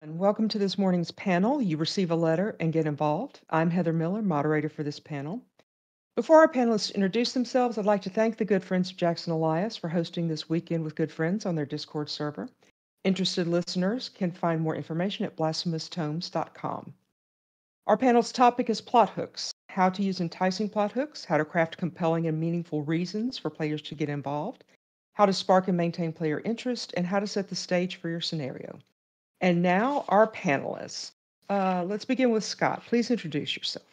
And welcome to this morning's panel. You receive a letter and get involved. I'm Heather Miller, moderator for this panel. Before our panelists introduce themselves, I'd like to thank the good friends of Jackson Elias for hosting this weekend with good friends on their Discord server. Interested listeners can find more information at blasphemoustomes.com. Our panel's topic is plot hooks how to use enticing plot hooks, how to craft compelling and meaningful reasons for players to get involved, how to spark and maintain player interest, and how to set the stage for your scenario. And now, our panelists. Uh, let's begin with Scott. Please introduce yourself.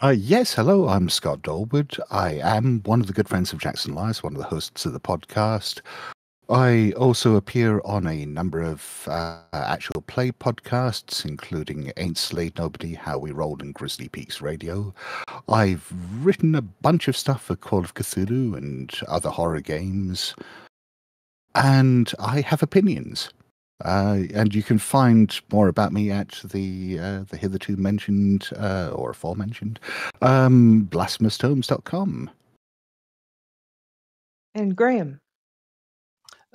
Uh, yes, hello, I'm Scott Dorward. I am one of the good friends of Jackson Elias, one of the hosts of the podcast. I also appear on a number of uh, actual play podcasts, including Ain't Slayed Nobody, How We Rolled, and Grizzly Peaks Radio. I've written a bunch of stuff for Call of Cthulhu and other horror games, and I have opinions. Uh, and you can find more about me at the uh, the hitherto mentioned uh, or aforementioned um, blasphemoustomes.com. And Graeme.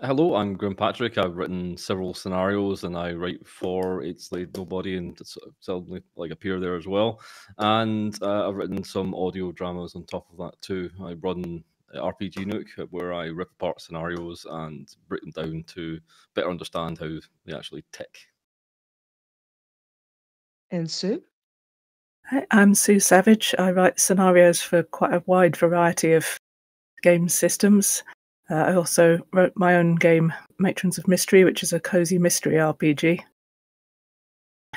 Hello, I'm Graeme Patrick. I've written several scenarios and I write for Ain't Slayed Nobody and suddenly like appear there as well. And uh, I've written some audio dramas on top of that too. I run RPG Nook where I rip apart scenarios and break them down to better understand how they actually tick. And Sue? Hi, I'm Sue Savage. I write scenarios for quite a wide variety of game systems. Uh, I also wrote my own game, Matrons of Mystery, which is a cozy mystery RPG.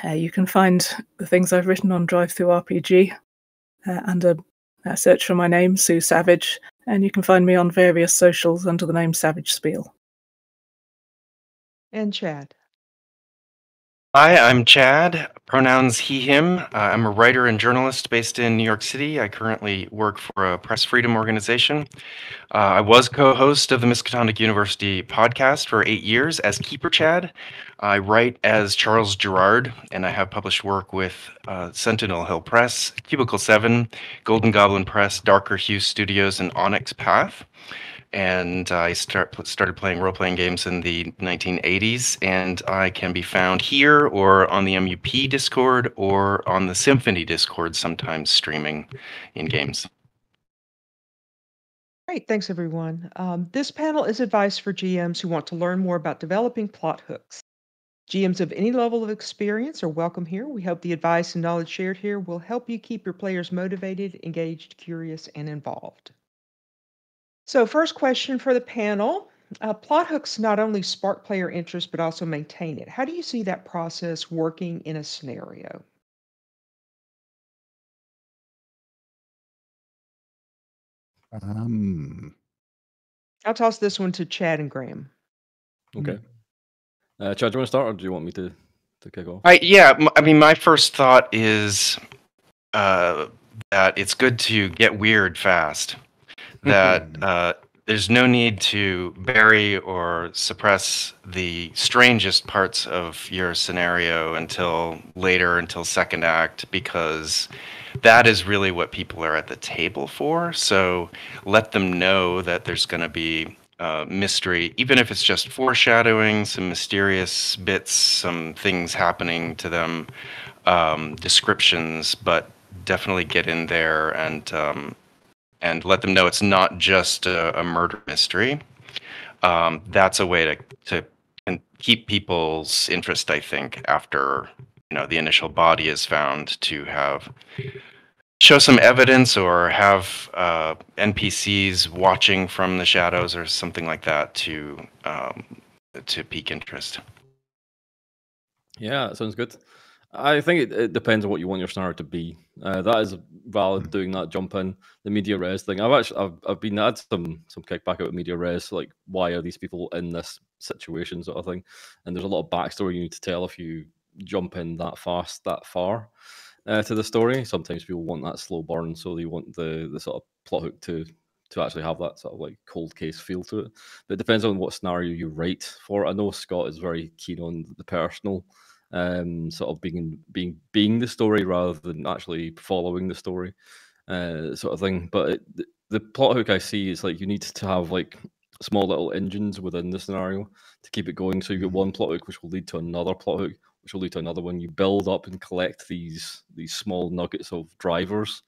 Uh, you can find the things I've written on DriveThruRPG uh, under uh, search for my name, Sue Savage, and you can find me on various socials under the name Savage Spiel. And Chad. Hi, I'm Chad, pronouns he, him. Uh, I'm a writer and journalist based in New York City. I currently work for a press freedom organization. Uh, I was co host of the Miskatonic University podcast for eight years as Keeper Chad. I write as Charles Gerard, and I have published work with uh, Sentinel Hill Press, Cubicle 7, Golden Goblin Press, Darker Hue Studios, and Onyx Path and I start started playing role playing games in the 1980s. And I can be found here or on the MUP Discord or on the Symphony Discord, sometimes streaming in games. Great, thanks everyone. Um, this panel is advice for GMs who want to learn more about developing plot hooks. GMs of any level of experience are welcome here. We hope the advice and knowledge shared here will help you keep your players motivated, engaged, curious, and involved. So, first question for the panel. Uh, plot hooks not only spark player interest, but also maintain it. How do you see that process working in a scenario? Um, I'll toss this one to Chad and Graeme. Okay. Uh, Chad, do you want to start, or do you want me to, to kick off? I, yeah, I mean, my first thought is uh, that it's good to get weird fast that uh, there's no need to bury or suppress the strangest parts of your scenario until later, until second act, because that is really what people are at the table for. So let them know that there's going to be uh, mystery, even if it's just foreshadowing, some mysterious bits, some things happening to them, um, descriptions, but definitely get in there and um, and let them know it's not just a, a murder mystery. Um, that's a way to to keep people's interest. I think after you know the initial body is found to have show some evidence or have uh, NPCs watching from the shadows or something like that to um, to pique interest. Yeah, sounds good. I think it, it, depends on what you want your scenario to be. Uh, that is valid. Mm-hmm. Doing that jump in the media res thing. I've actually I've, I've been had some some kickback out of media res. Like, why are these people in this situation, sort of thing? And there's a lot of backstory you need to tell if you jump in that fast, that far uh, to the story. Sometimes people want that slow burn, so they want the the sort of plot hook to to actually have that sort of like cold case feel to it. But it depends on what scenario you write for. I know Scott is very keen on the personal um, sort of being being being the story rather than actually following the story, uh, sort of thing. But it, the, plot hook I see is like you need to have like small little engines within the scenario to keep it going. So you get one plot hook, which will lead to another plot hook, which will lead to another one. You build up and collect these these small nuggets of drivers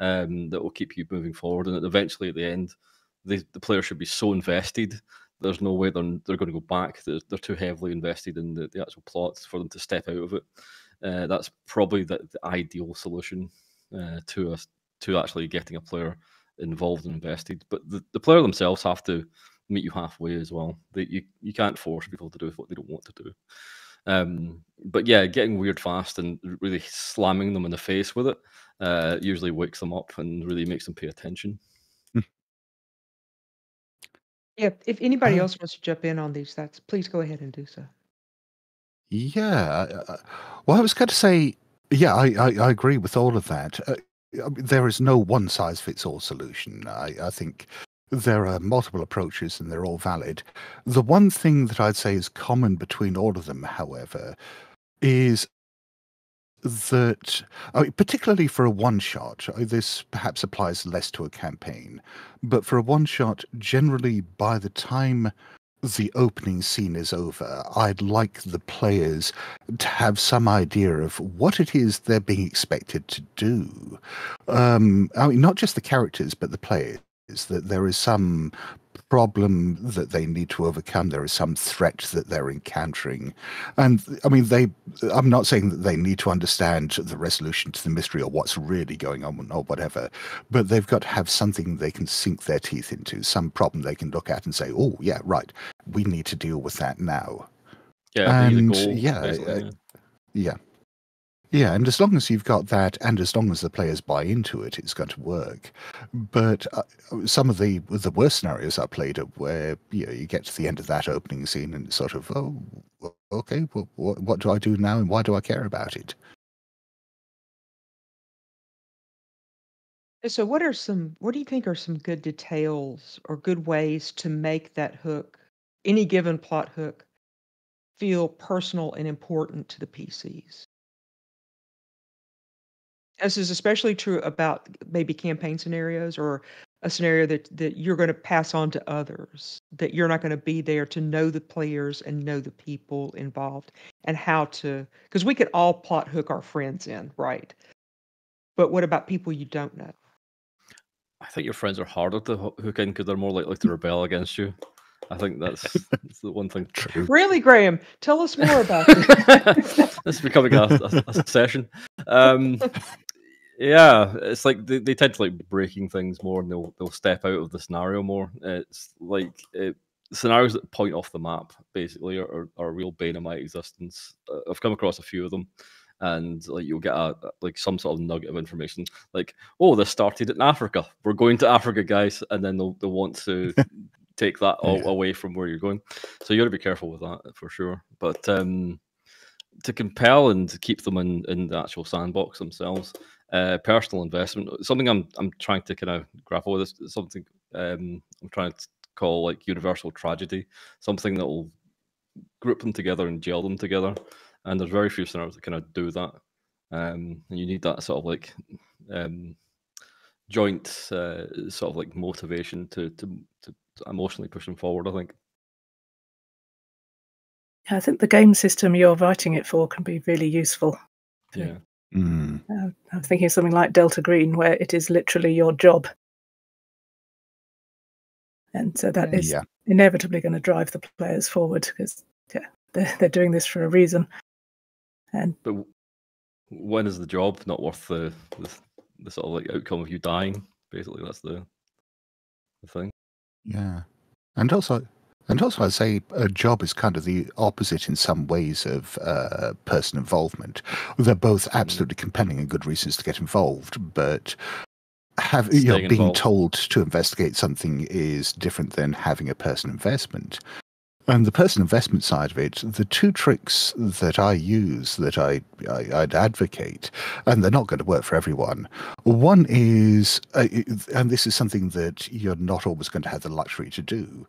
um, that will keep you moving forward, and eventually at the end, the, the player should be so invested. There's no way they're, they're going to go back. They're, they're too heavily invested in the, the actual plot for them to step out of it. Uh, that's probably the, the ideal solution uh, to us to actually getting a player involved and invested. But the, the player themselves have to meet you halfway as well. They, you you can't force people to do what they don't want to do. Um, but yeah, getting weird fast and really slamming them in the face with it uh, usually wakes them up and really makes them pay attention. Yeah, if anybody Uh, else wants to jump in on these, that's please go ahead and do so. Yeah. uh, Well, I was going to say, yeah, I, I, I agree with all of that. Uh, I mean, there is no one size fits all solution. I, I think there are multiple approaches and they're all valid. The one thing that I'd say is common between all of them, however, is that, I mean, particularly for a one shot, uh, this perhaps applies less to a campaign, but for a one shot, generally by the time the opening scene is over, I'd like the players to have some idea of what it is they're being expected to do. Um, I mean, not just the characters, but the players. That there is some problem that they need to overcome. There is some threat that they're encountering, and I mean, they. I'm not saying that they need to understand the resolution to the mystery or what's really going on or whatever, but they've got to have something they can sink their teeth into, some problem they can look at and say, "Oh, yeah, right, we need to deal with that now." Yeah, And, goal, yeah, uh, yeah. Yeah. Yeah, and as long as you've got that, and as long as the players buy into it, it's going to work. But uh, some of the the worst scenarios I played are where you know you get to the end of that opening scene and it's sort of oh okay, well, what what do I do now, and why do I care about it? So, what are some, what do you think are some good details or good ways to make that hook, any given plot hook, feel personal and important to the PCs? This is especially true about maybe campaign scenarios or a scenario that, that you're going to pass on to others, that you're not going to be there to know the players and know the people involved and how to, because we could all plot hook our friends in, right? But what about people you don't know? I think your friends are harder to hook in because they're more likely to rebel against you. I think that's, that's the one thing. True. Really, Graeme? Tell us more about this. this is becoming a, a, a session. Um, yeah, it's like they, they tend to like breaking things more, and they'll they'll step out of the scenario more. It's like it, scenarios that point off the map basically are, are, are a real bane of my existence. Uh, I've come across a few of them, and like you'll get a like some sort of nugget of information, like oh, this started in Africa. We're going to Africa, guys, and then they'll they'll want to take that all Yeah. away from where you're going. So you got to be careful with that for sure. But um, to compel and to keep them in, in the actual sandbox themselves, uh, personal investment, something I'm I'm trying to kind of grapple with. Is something um, I'm trying to call like universal tragedy, something that will group them together and gel them together. And there's very few scenarios that kind of do that. Um, and you need that sort of like um, joint uh, sort of like motivation to, to to to emotionally push them forward. I think. Yeah, I think the game system you're writing it for can be really useful. Yeah. Yeah. Mm. Uh, I'm thinking of something like Delta Green, where it is literally your job. And so that is Yeah. inevitably going to drive the players forward because yeah, they're, they're doing this for a reason. And But when is the job not worth the, the the sort of like outcome of you dying? Basically, that's the the thing. Yeah, and also, and also, I'd say a job is kind of the opposite in some ways of uh, person involvement. They're both absolutely compelling and good reasons to get involved, but have you know being involved. told to investigate something is different than having a person investment. And the person investment side of it, the two tricks that I use that I, I I'd advocate, and they're not going to work for everyone. One is, uh, and this is something that you're not always going to have the luxury to do,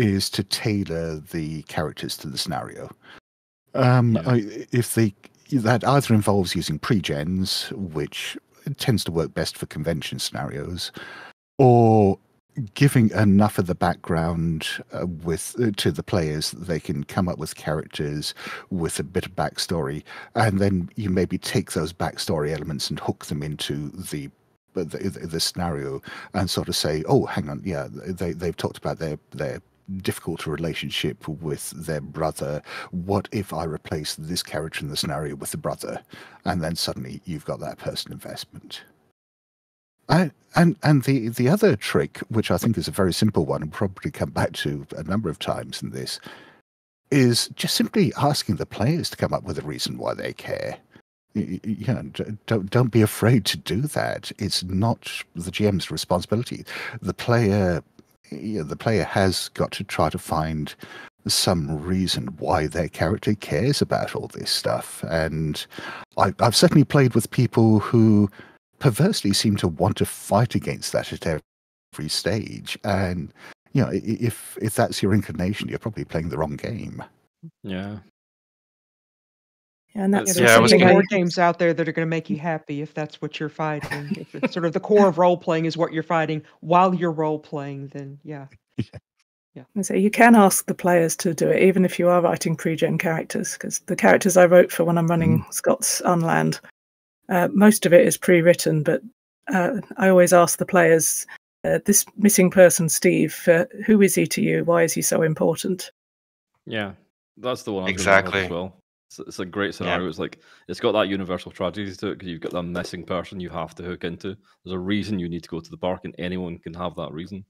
is to tailor the characters to the scenario. Um, Yeah. I, if they that either involves using pre-gens, which tends to work best for convention scenarios, or giving enough of the background uh, with uh, to the players that they can come up with characters with a bit of backstory, and then you maybe take those backstory elements and hook them into the the, the scenario and sort of say, oh, hang on, yeah, they they've talked about their their difficult relationship with their brother. What if I replace this character in the scenario with the brother? And then suddenly you've got that person investment. I, and and the the other trick, which I think is a very simple one, and probably come back to a number of times in this, is just simply asking the players to come up with a reason why they care. You know, don't don't be afraid to do that. It's not the GM's responsibility. The player, you know, the player has got to try to find some reason why their character cares about all this stuff. And I, I've certainly played with people who perversely seem to want to fight against that at every stage. And you know, if if that's your inclination, you're probably playing the wrong game. Yeah. Yeah, and that's Yeah, I was There's gonna- more games out there that are going to make you happy if that's what you're fighting. if it's sort of the core of role playing is what you're fighting while you're role playing, then yeah. And so you can ask the players to do it, even if you are writing pre-gen characters, because the characters I wrote for when I'm running Scott's Unland, uh, most of it is pre-written, but uh, I always ask the players, uh, this missing person, Steve, uh, who is he to you? Why is he so important? Yeah, that's the one. I was Exactly. Well, it's, it's a great scenario. It's like it's got that universal tragedy to it because you've got that missing person you have to hook into. There's a reason you need to go to the park, and anyone can have that reason.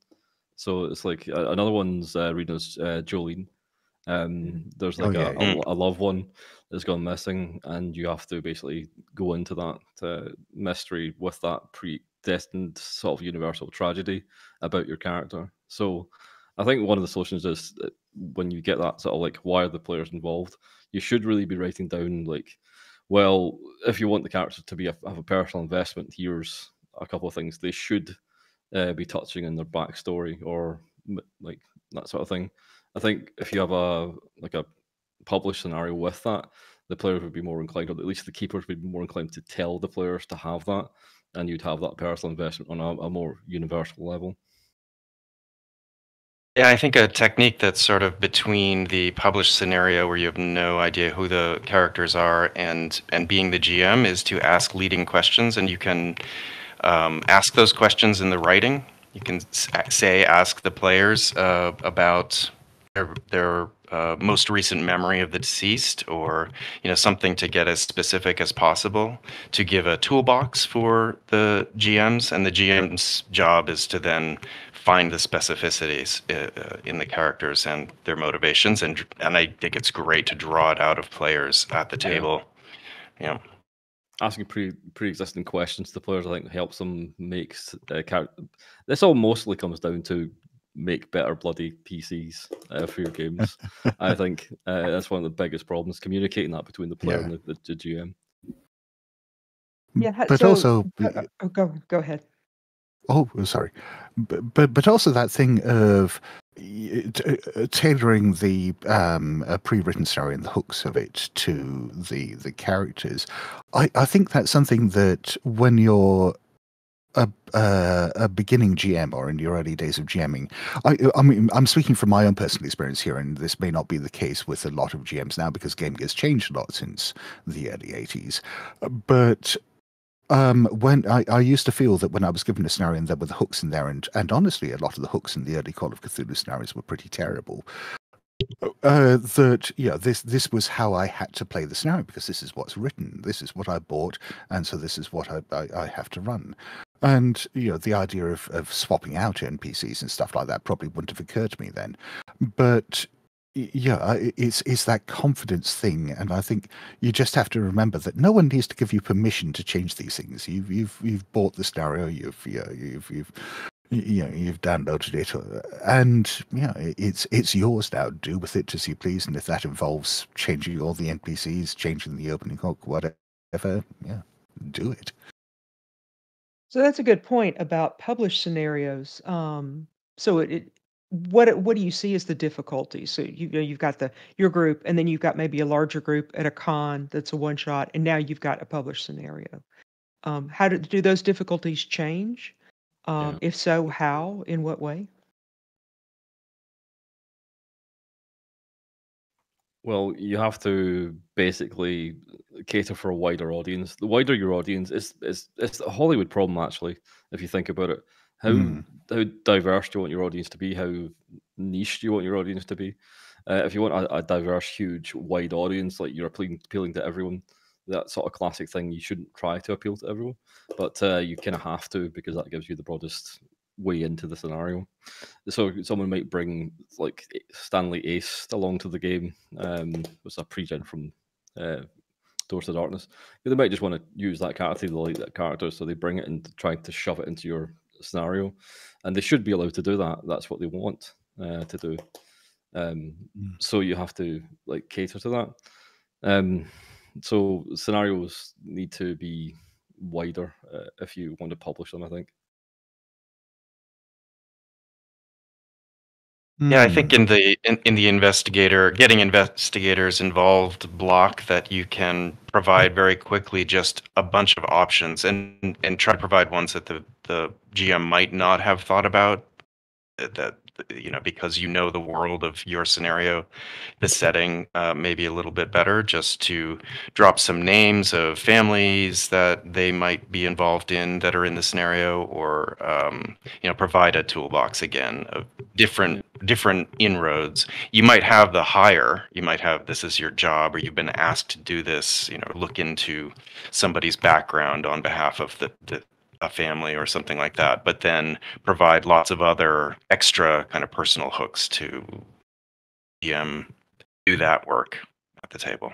So it's like uh, another one's uh, Rena's uh, Jolene. Um, there's Oh, like yeah, a, yeah. a, a loved one that's gone missing, and you have to basically go into that uh, mystery with that predestined sort of universal tragedy about your character. So I think one of the solutions is when you get that sort of like why are the players involved, you should really be writing down like, well, if you want the character to be a, have a personal investment, here's a couple of things they should uh, be touching in their backstory or like that sort of thing. I think if you have a like a published scenario with that, the players would be more inclined, or at least the keepers would be more inclined to tell the players to have that, and you'd have that personal investment on a, a more universal level. Yeah, I think a technique that's sort of between the published scenario where you have no idea who the characters are and and being the GM is to ask leading questions, and you can um, ask those questions in the writing. You can say, ask the players uh, about their, their uh, most recent memory of the deceased, or you know something to get as specific as possible. To give a toolbox for the GMs, and the GM's job is to then find the specificities uh, uh, in the characters and their motivations, and and I think it's great to draw it out of players at the table. Yeah. asking pre pre-existing questions to the players, I think helps them make s- uh, character. This all mostly comes down to make better bloody PCs uh, for your games. I think uh, that's one of the biggest problems: communicating that between the player Yeah. and the, the, the GM. Yeah. But so- also, oh, go go ahead. Oh, sorry, but but, but also that thing of t- uh, tailoring the um, pre-written story and the hooks of it to the the characters. I I think that's something that when you're a, uh, a beginning GM or in your early days of GMing, I, I mean, I'm speaking from my own personal experience here, and this may not be the case with a lot of GMs now because gaming has changed a lot since the early 80s. But um, when I, I used to feel that when I was given a scenario and there were the hooks in there, and, and honestly, a lot of the hooks in the early Call of Cthulhu scenarios were pretty terrible. Uh, that yeah, this this was how I had to play the scenario because this is what's written, this is what I bought, and so this is what I, I, I have to run. And you know, the idea of, of swapping out NPCs and stuff like that probably wouldn't have occurred to me then. But yeah, it's it's that confidence thing, and I think you just have to remember that no one needs to give you permission to change these things. You've you've you've bought the stereo. You've you know, you've you've you know you've downloaded it, uh, and yeah, it's it's yours now. Do with it as you please, and if that involves changing all the NPCs, changing the opening hook, whatever, yeah, do it. So that's a good point about published scenarios. Um, so it, it what what do you see as the difficulties? So you, you know you've got the your group, and then you've got maybe a larger group at a con that's a one shot, and now you've got a published scenario. Um, how do do those difficulties change? Um, If so, how? In what way? Well, you have to basically cater for a wider audience. The wider your audience is is it's a Hollywood problem actually, if you think about it. How Mm. how diverse do you want your audience to be? How niche do you want your audience to be? Uh, if you want a, a diverse, huge, wide audience, like you're appealing appealing to everyone, that sort of classic thing, you shouldn't try to appeal to everyone, but uh, you kind of have to because that gives you the broadest way into the scenario. So someone might bring like Stanley Ace along to the game. Um, was a pre-gen from uh, Doors to Darkness. They might just want to use that character, they like that character, so they bring it and try to shove it into your scenario, and they should be allowed to do that. That's what they want uh, to do. Um, Mm. so you have to like cater to that. Um, so scenarios need to be wider uh, if you want to publish them. I think. Yeah, I think hmm. in the in, in the investigator getting investigators involved block that you can provide very quickly just a bunch of options and and try to provide ones that the the GM might not have thought about that you know because you know the world of your scenario the setting uh, maybe a little bit better just to drop some names of families that they might be involved in that are in the scenario or um, you know provide a toolbox again of different different inroads. You might have the hire you might have this is your job or you've been asked to do this you know look into somebody's background on behalf of the, the a family or something like that but then provide lots of other extra kind of personal hooks to DM do that work at the table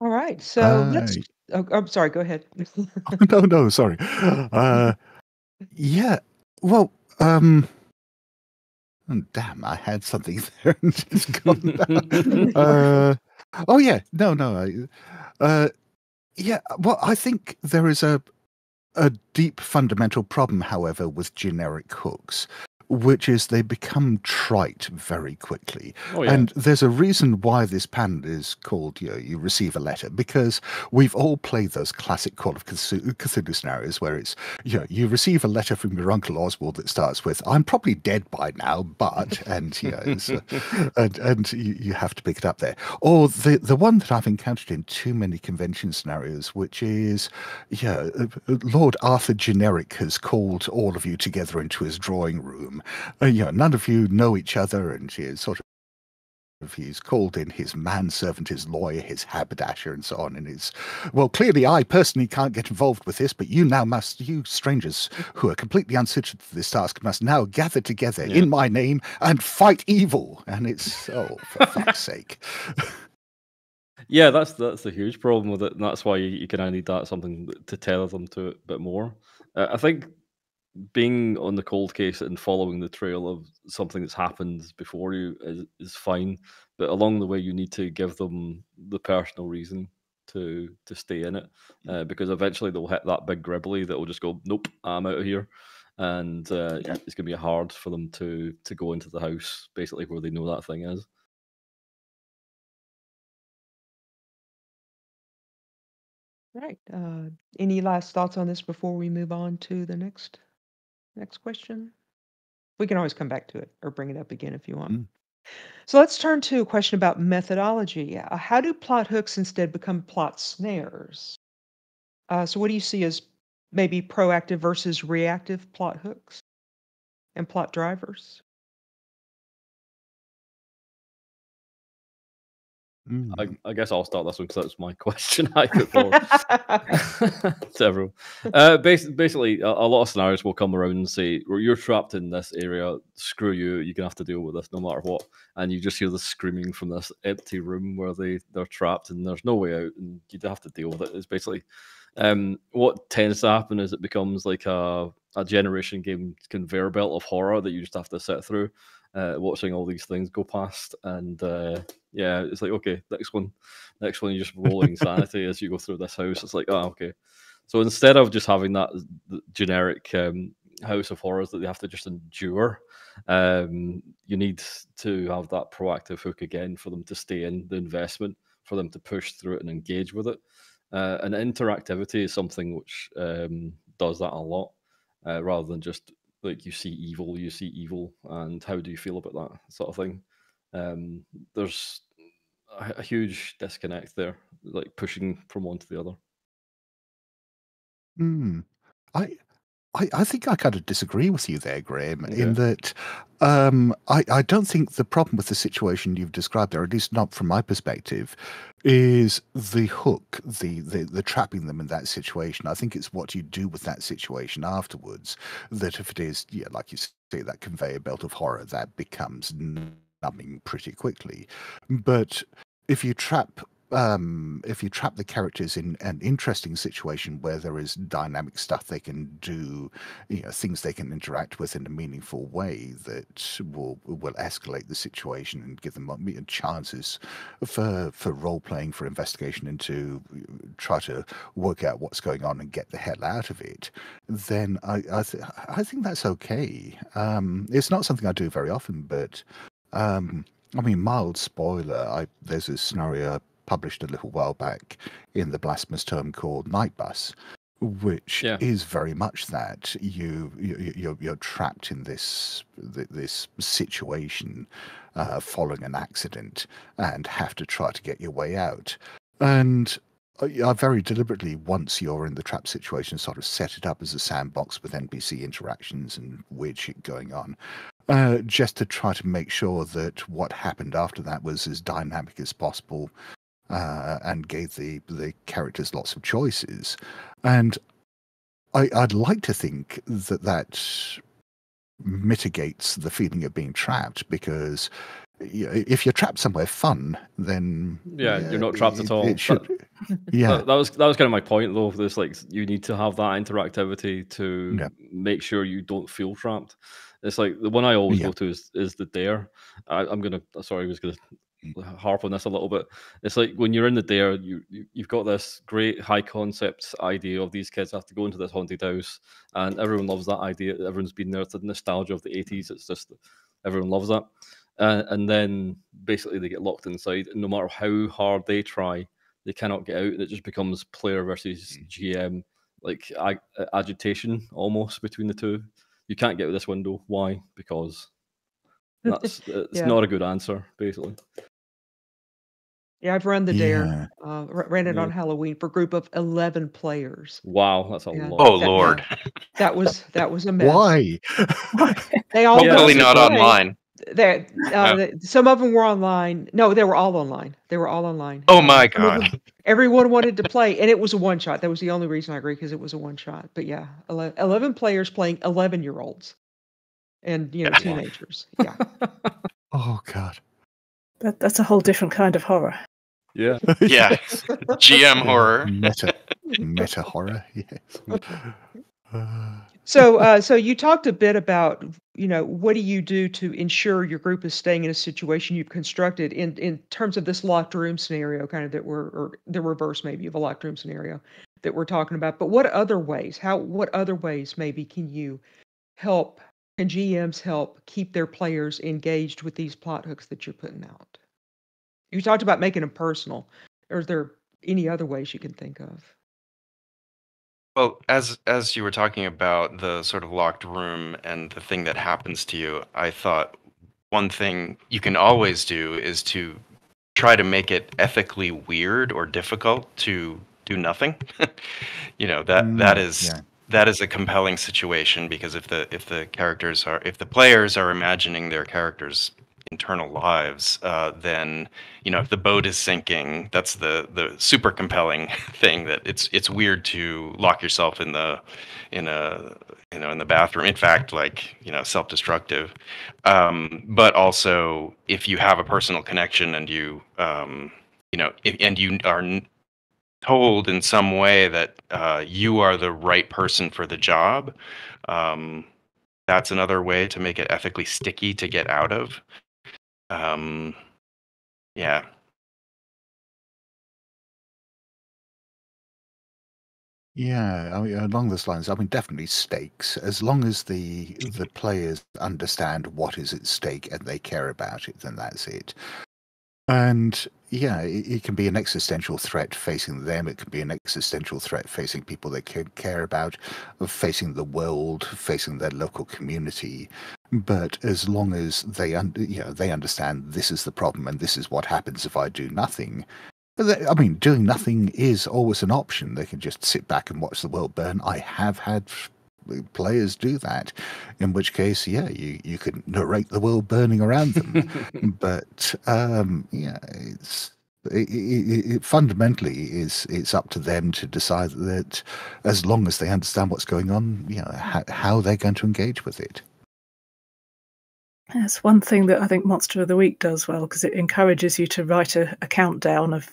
All right. So let's. Uh, Oh, I'm sorry. Go ahead. no, no, sorry. Uh, yeah. Well, um, oh, damn, I had something there and it's gone. uh, oh yeah, no, no. I, uh, yeah. Well, I think there is a a deep fundamental problem, however, with generic hooks, which is they become trite very quickly. Oh yeah. And there's a reason why this panel is called, you know, you receive a letter, because we've all played those classic Call of Cthulhu Cthulhu scenarios where it's, you know, you receive a letter from your Uncle Oswald that starts with, I'm probably dead by now, but, and, you know, it's, uh, and, and you, you have to pick it up there. Or the, the one that I've encountered in too many convention scenarios, which is, yeah, uh, Lord Arthur Generic has called all of you together into his drawing room. Uh, you know, none of you know each other, and he is sort of he's called in his manservant, his lawyer, his haberdasher, and so on. And it's well, clearly, I personally can't get involved with this, but you now must, you strangers who are completely unsuited for this task, must now gather together Yeah. in my name and fight evil. And it's oh, for fuck's sake. Yeah, that's that's a huge problem with it, and that's why you, you kind of need that something to tether them to it a bit more. Uh, I think being on the cold case and following the trail of something that's happened before you is, is fine, but along the way you need to give them the personal reason to to stay in it, uh, because eventually they'll hit that big gribbly that will just go, nope, I'm out of here, and uh, it's gonna be hard for them to to go into the house basically where they know that thing is. Right. Uh, any last thoughts on this before we move on to the next next question? We can always come back to it or bring it up again if you want. Mm. So let's turn to a question about methodology. Uh, how do plot hooks instead become plot snares? Uh, so what do you see as maybe proactive versus reactive plot hooks and plot drivers? Mm. I, I guess I'll start this one because that's my question I put forward. Several. Uh, bas- basically, a, a lot of scenarios will come around and say, "You're trapped in this area. Screw you. You're gonna have to deal with this no matter what." And you just hear the screaming from this empty room where they they're trapped and there's no way out, and you have to deal with it. It's basically um, what tends to happen is it becomes like a a generation game conveyor belt of horror that you just have to sit through, uh, watching all these things go past, and uh, yeah, it's like okay, next one, next one, you're just rolling sanity as you go through this house. It's like oh okay, so instead of just having that generic um, house of horrors that they have to just endure, um, you need to have that proactive hook again for them to stay in the investment, for them to push through it and engage with it. Uh, and interactivity is something which um, does that a lot, uh, rather than just like you see evil, you see evil, and how do you feel about that sort of thing. Um, there's a, a huge disconnect there, like pushing from one to the other. Hmm. I I, I think I kind of disagree with you there, Graeme, Okay. in that um, I, I don't think the problem with the situation you've described there, at least not from my perspective, is the hook, the, the the trapping them in that situation. I think it's what you do with that situation afterwards. That if it is, yeah, like you say, that conveyor belt of horror, that becomes numbing pretty quickly. But if you trap um, if you trap the characters in an interesting situation where there is dynamic stuff they can do, you know, things they can interact with in a meaningful way that will will escalate the situation and give them uh, chances for for role playing, for investigation, and to try to work out what's going on and get the hell out of it, then I I, th- I think that's okay. Um, it's not something I do very often, but um, I mean, mild spoiler. I there's a scenario published a little while back in the Blasphemous Tome called Night Bus, which Yeah. is very much that you, you you're you're trapped in this this situation uh, following an accident and have to try to get your way out. And I I very deliberately, once you're in the trap situation, sort of set it up as a sandbox with NPC interactions and weird shit going on uh, just to try to make sure that what happened after that was as dynamic as possible uh, and gave the, the characters lots of choices. And I, I'd like to think that that mitigates the feeling of being trapped because you know, if you're trapped somewhere fun, then Yeah, you're not trapped at all. It should, That- yeah, That, that was that was kind of my point though. This like you need to have that interactivity to Yeah. make sure you don't feel trapped. It's like the one I always Yeah. go to is is the dare. I, I'm gonna sorry, I was gonna. Harp on this a little bit. It's like when you're in the dare, you, you you've got this great high concept idea of these kids have to go into this haunted house, and everyone loves that idea. Everyone's been there. It's the nostalgia of the 80s. It's just everyone loves that. Uh, and then basically they get locked inside, and no matter how hard they try, they cannot get out. and It just becomes player versus GM, like ag- agitation almost between the two. You can't get out this window. Why? Because that's it's Yeah. not a good answer, basically. Yeah, I've run the dare. Uh, ran it on Halloween for a group of eleven players. Wow, that's a Yeah. lot. Oh That- Lord, That was that was a mess. Why? They all Yeah, hopefully wanted not play. online. They, uh, Oh. some of them were online. No, they were all online. They were all online. Oh my God. them- everyone wanted to play, and it was a one shot. That was the only reason I agree because it was a one shot. But yeah, ele- eleven players playing eleven year olds, and you know teenagers. Yeah, Oh God. That, that's a whole different kind of horror. Yeah. Yeah. GM horror. Meta, meta horror. Yes. Uh, So, uh, so you talked a bit about, you know, what do you do to ensure your group is staying in a situation you've constructed in in terms of this locked room scenario, kind of that we're or the reverse maybe of a locked room scenario that we're talking about. But what other ways? How what other ways maybe can you help? Can GMs help keep their players engaged with these plot hooks that you're putting out? You talked about making them personal. Or is there any other ways you can think of? Well, as as you were talking about the sort of locked room and the thing that happens to you, I thought one thing you can always do is to try to make it ethically weird or difficult to do nothing. you know, that that Mm, is yeah. that is a compelling situation because if the if the characters are if the players are imagining their characters internal lives uh, then you know if the boat is sinking that's the the super compelling thing that it's it's weird to lock yourself in the in a you know in the bathroom. In fact like you know self-destructive. Um, but also if you have a personal connection and you um, you know if, and you are told in some way that uh, you are the right person for the job um, that's another way to make it ethically sticky to get out of um, yeah Yeah, I mean, along those lines, I mean, definitely stakes. As long as the the players understand what is at stake and they care about it, then that's it. And yeah, it, it, can be an existential threat facing them. It can be an existential threat facing people they care about, facing the world, facing their local community. But as long as they, un- you know, they understand this is the problem and this is what happens if I do nothing. I mean, doing nothing is always an option. They can just sit back and watch the world burn. I have had players do that. In which case, yeah, you you can narrate the world burning around them. but um, yeah, it's it, it, it, fundamentally is it's up to them to decide that as long as they understand what's going on, you know, how, how they're going to engage with it. That's one thing that I think Monster of the Week does well because it encourages you to write a, a countdown of.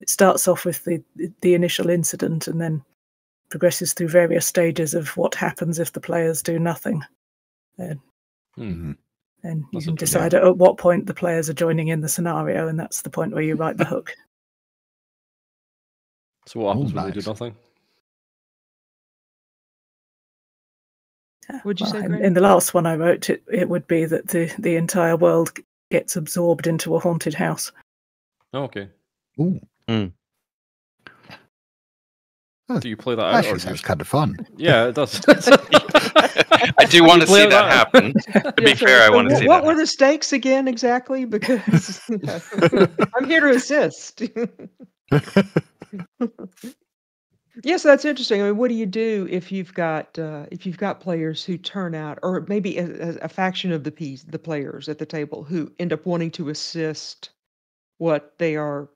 It starts off with the the initial incident and then progresses through various stages of what happens if the players do nothing. And, mm-hmm. and you can decide at what point the players are joining in the scenario, and that's the point where you write the hook. So what happens oh, when nice. they do nothing? Would you well, say? In, in, the last one I wrote, it, it would be that the the entire world gets absorbed into a haunted house. Oh, okay. Ooh. Mm. Do you play that out? Actually, sounds kind of fun. Yeah, it does. I do want to see that, that happen. To be yeah, fair, I want to see what that. were happen. the stakes again exactly? Because I'm here to assist. Yes, that's interesting. I mean, what do you do if you've got uh, if you've got players who turn out, or maybe a, a faction of the piece, the players at the table who end up wanting to assist what they are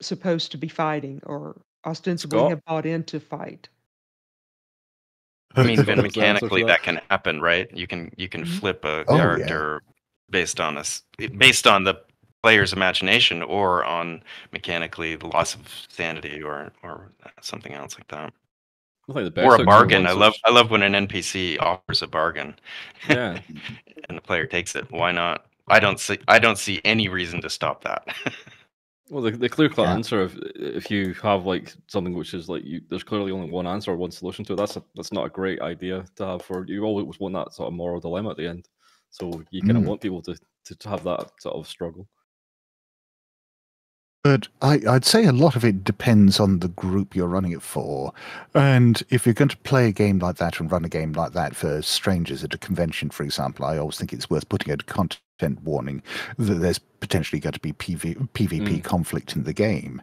supposed to be fighting or ostensibly Scott? have bought in to fight. I mean, even mechanically, that can happen, right? You can you can mm-hmm. flip a oh, character yeah. based on this, based on the player's imagination, or on mechanically the loss of sanity, or or something else like that. or a bargain. I love I love when an NPC offers a bargain. Yeah, and the player takes it. Why not? I don't see I don't see any reason to stop that. Well, the, the clear cut yeah. answer if if you have like something which is like you, there's clearly only one answer or one solution to it. That's a, that's not a great idea to have for you. Always want that sort of moral dilemma at the end, so you kind of mm. want people to, to to have that sort of struggle. But I, would say a lot of it depends on the group you're running it for. And if you're going to play a game like that and run a game like that for strangers at a convention, for example, I always think it's worth putting a content warning that there's potentially going to be PV, PvP mm. conflict in the game.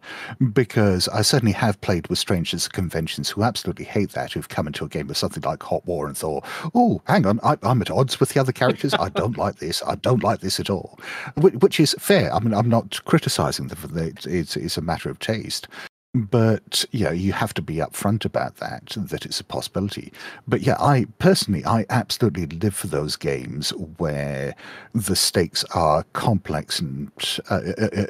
Because I certainly have played with strangers at conventions who absolutely hate that, who've come into a game with something like Hot War and thought, oh, hang on, I, am at odds with the other characters. I don't like this. I don't like this at all. Which, is fair. I mean, I'm not criticizing them. It's, it's a matter of taste but yeah, you have to be upfront about that, that it's a possibility. But yeah, I personally, I absolutely live for those games where the stakes are complex and uh,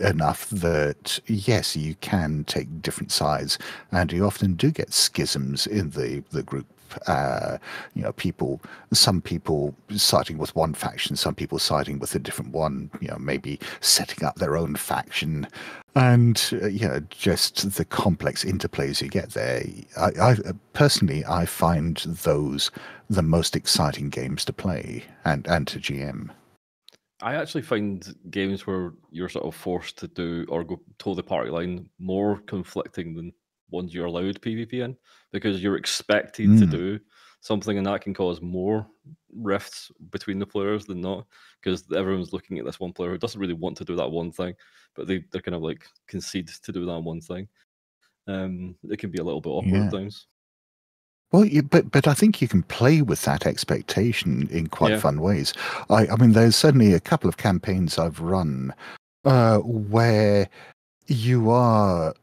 enough that yes, you can take different sides, and you often do get schisms in the the group uh, you know, people, some people siding with one faction, some people siding with a different one, you know, maybe setting up their own faction. And, uh, you know, just the complex interplays you get there. I, I personally, I find those the most exciting games to play and, and to GM. I actually find games where you're sort of forced to do or go toe the party line more conflicting than ones you're allowed PvP in because you're expected mm. to do something and that can cause more rifts between the players than not because everyone's looking at this one player who doesn't really want to do that one thing but they, they're kind of like concede to do that one thing um it can be a little bit awkward yeah. at times well, you, but but I think you can play with that expectation in quite yeah. fun ways. I, I mean, there's certainly a couple of campaigns I've run uh, where you are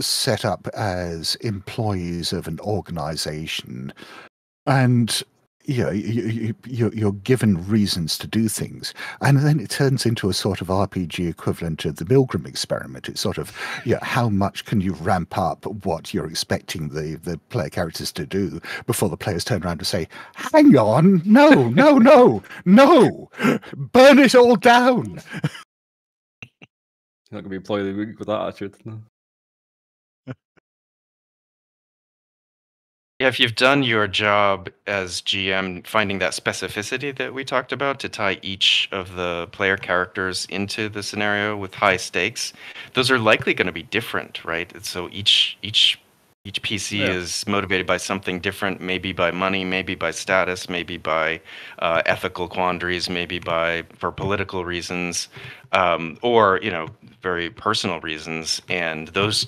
set up as employees of an organization and you know, you, you, you're given reasons to do things. And then it turns into a sort of RPG equivalent of the Milgram experiment. It's sort of, you know, how much can you ramp up what you're expecting the, the player characters to do before the players turn around and say, hang on, no, no, no, no, burn it all down. You're not going to be employed with that attitude. No. Yeah, if you've done your job as GM, finding that specificity that we talked about to tie each of the player characters into the scenario with high stakes, those are likely going to be different, right? So each each each PC Yeah. is motivated by something different, maybe by money, maybe by status, maybe by uh, ethical quandaries, maybe by for political reasons, um, or you know, very personal reasons, and those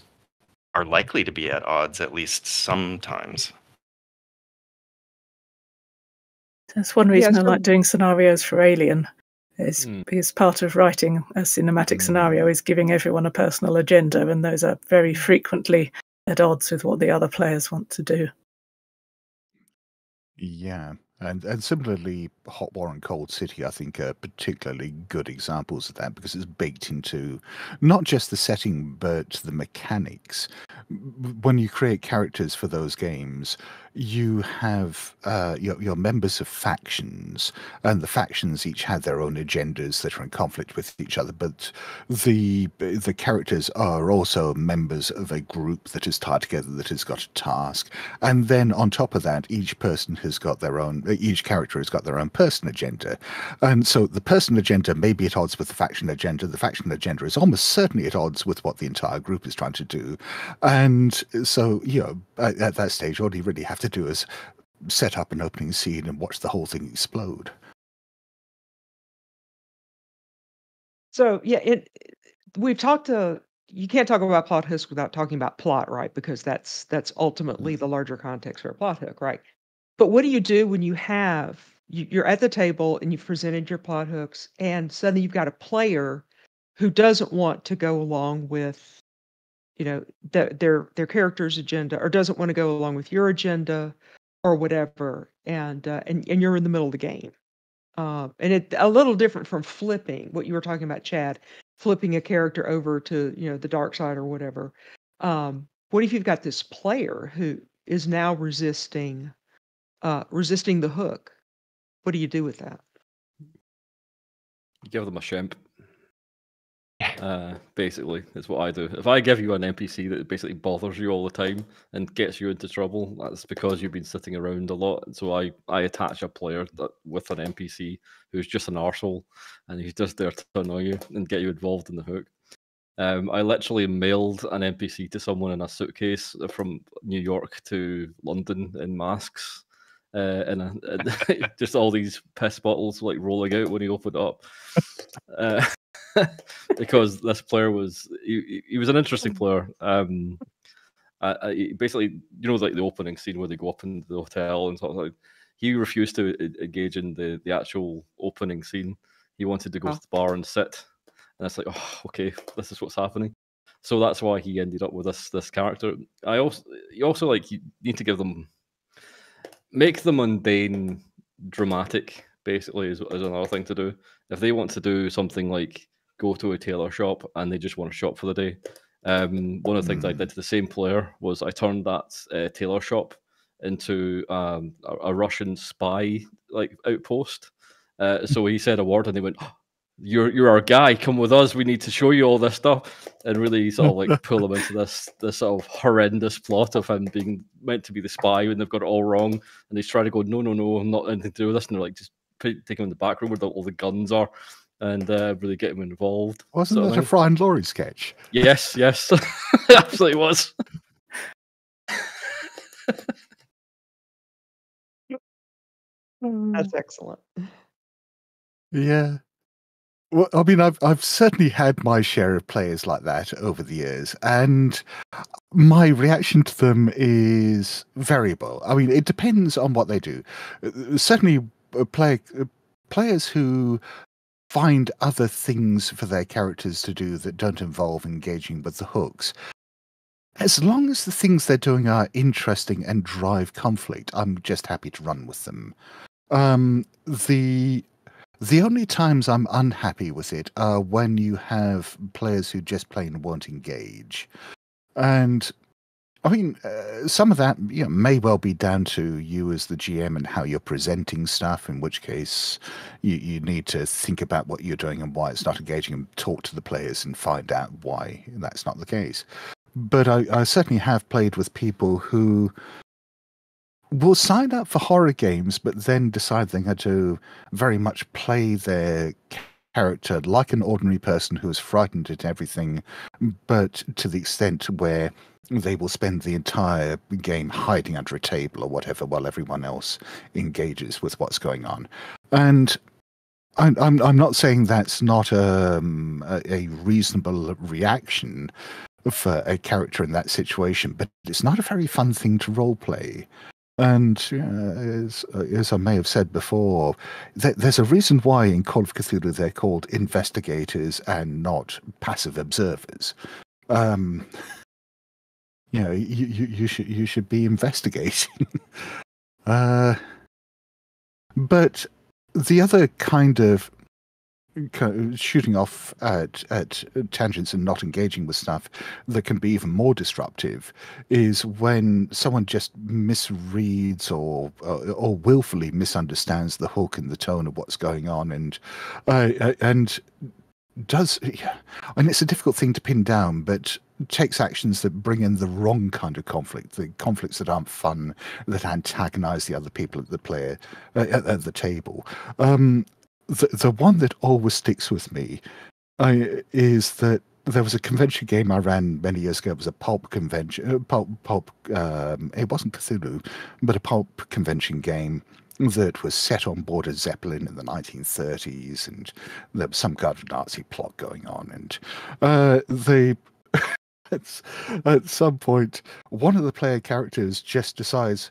are likely to be at odds at least sometimes. That's one reason Yeah, I like doing scenarios for Alien. Is Mm. because part of writing a cinematic Mm. scenario is giving everyone a personal agenda, and those are very frequently at odds with what the other players want to do. Yeah, and and similarly, Hot War and Cold City, I think, are particularly good examples of that because it's baked into not just the setting but the mechanics. When you create characters for those games, you have uh, your your members of factions, and the factions each have their own agendas that are in conflict with each other. But the the characters are also members of a group that is tied together that has got a task. And then on top of that each person has got their own each character has got their own personal agenda. And so the personal agenda may be at odds with the faction agenda. The faction agenda is almost certainly at odds with what the entire group is trying to do. And so you know at, at that stage all you really have to do is set up an opening scene and watch the whole thing explode So yeah, it we've talked to you can't talk about plot hooks without talking about plot, right? Because that's that's ultimately mm-hmm. the larger context for a plot hook, right? But what do you do when you have you, you're at the table and you've presented your plot hooks, and suddenly you've got a player who doesn't want to go along with, you know, the, their their character's agenda, or doesn't want to go along with your agenda, or whatever, and uh, and and you're in the middle of the game. Uh, and it a little different from flipping what you were talking about, Chad, flipping a character over to you know the dark side or whatever. Um, what if you've got this player who is now resisting uh, resisting the hook? What do you do with that? You give them a shemp. Uh, basically, that's what I do. If I give you an NPC that basically bothers you all the time and gets you into trouble, that's because you've been sitting around a lot. So I, I attach a player that, with an NPC who's just an arsehole and he's just there to annoy you and get you involved in the hook. Um, I literally mailed an NPC to someone in a suitcase from New York to London in masks. Uh, and, a, and just all these piss bottles like rolling out when he opened up. Uh, because this player was he, he- was an interesting player. Um, I, I, basically, you know, like the opening scene where they go up in the hotel and sort of like he refused to e- engage in the the actual opening scene. He wanted to go Oh. to the bar and sit, and it's like, oh, okay, this is what's happening. So that's why he ended up with this this character. I also you also like you need to give them make the mundane dramatic. Basically, is, is another thing to do. If they want to do something like go to a tailor shop and they just want to shop for the day, um, one of the things I Mm. did to the same player was I turned that uh, tailor shop into um, a, a Russian spy like outpost. Uh, so he said a word and they went, "Oh, "You're you're our guy. Come with us. We need to show you all this stuff." And really sort of like pull him into this this sort of horrendous plot of him being meant to be the spy when they've got it all wrong. And he's trying to go, "No, no, no, I'm not anything to do with this." And they're like, "Just put, take him in the back room where the, all the guns are." And uh, really get him involved. wasn't sort of that a. Fry and Laurie sketch Yes, yes, absolutely was. That's excellent. Yeah. Well, I mean, I've I've certainly had my share of players like that over the years, and my reaction to them is variable. I mean, it depends on what they do. Certainly, uh, play, uh, players who find other things for their characters to do that don't involve engaging with the hooks. As long as the things they're doing are interesting and drive conflict, I'm just happy to run with them. Um, the the only times I'm unhappy with it are when you have players who just plain won't engage. And I mean, uh, some of that you know, may well be down to you as the GM and how you're presenting stuff, in which case you, you need to think about what you're doing and why it's not engaging and talk to the players and find out why that's not the case. But I, I certainly have played with people who will sign up for horror games, but then decide they're going to very much play their character like an ordinary person who is frightened at everything, but to the extent where they will spend the entire game hiding under a table or whatever while everyone else engages with what's going on. And I'm I'm, I'm not saying that's not um, a, a reasonable reaction for a character in that situation, but it's not a very fun thing to role play. And uh, as, as I may have said before, th- there's a reason why in Call of Cthulhu they're called investigators and not passive observers. Um, you know, you, you, you should you should be investigating. uh, but the other kind of shooting off at, at tangents and not engaging with stuff that can be even more disruptive is when someone just misreads or or, or willfully misunderstands the hook and the tone of what's going on and uh, and does and it's a difficult thing to pin down but takes actions that bring in the wrong kind of conflict the conflicts that aren't fun that antagonize the other people at the player uh, at, at, the table. Um, the, the one that always sticks with me I, is that there was a convention game I ran many years ago. It was a pulp convention, uh, pulp, pulp. Um, it wasn't Cthulhu, but a pulp convention game that was set on board a Zeppelin in the 1930s, and there was some kind of Nazi plot going on. And uh, they, at some point, one of the player characters just decides,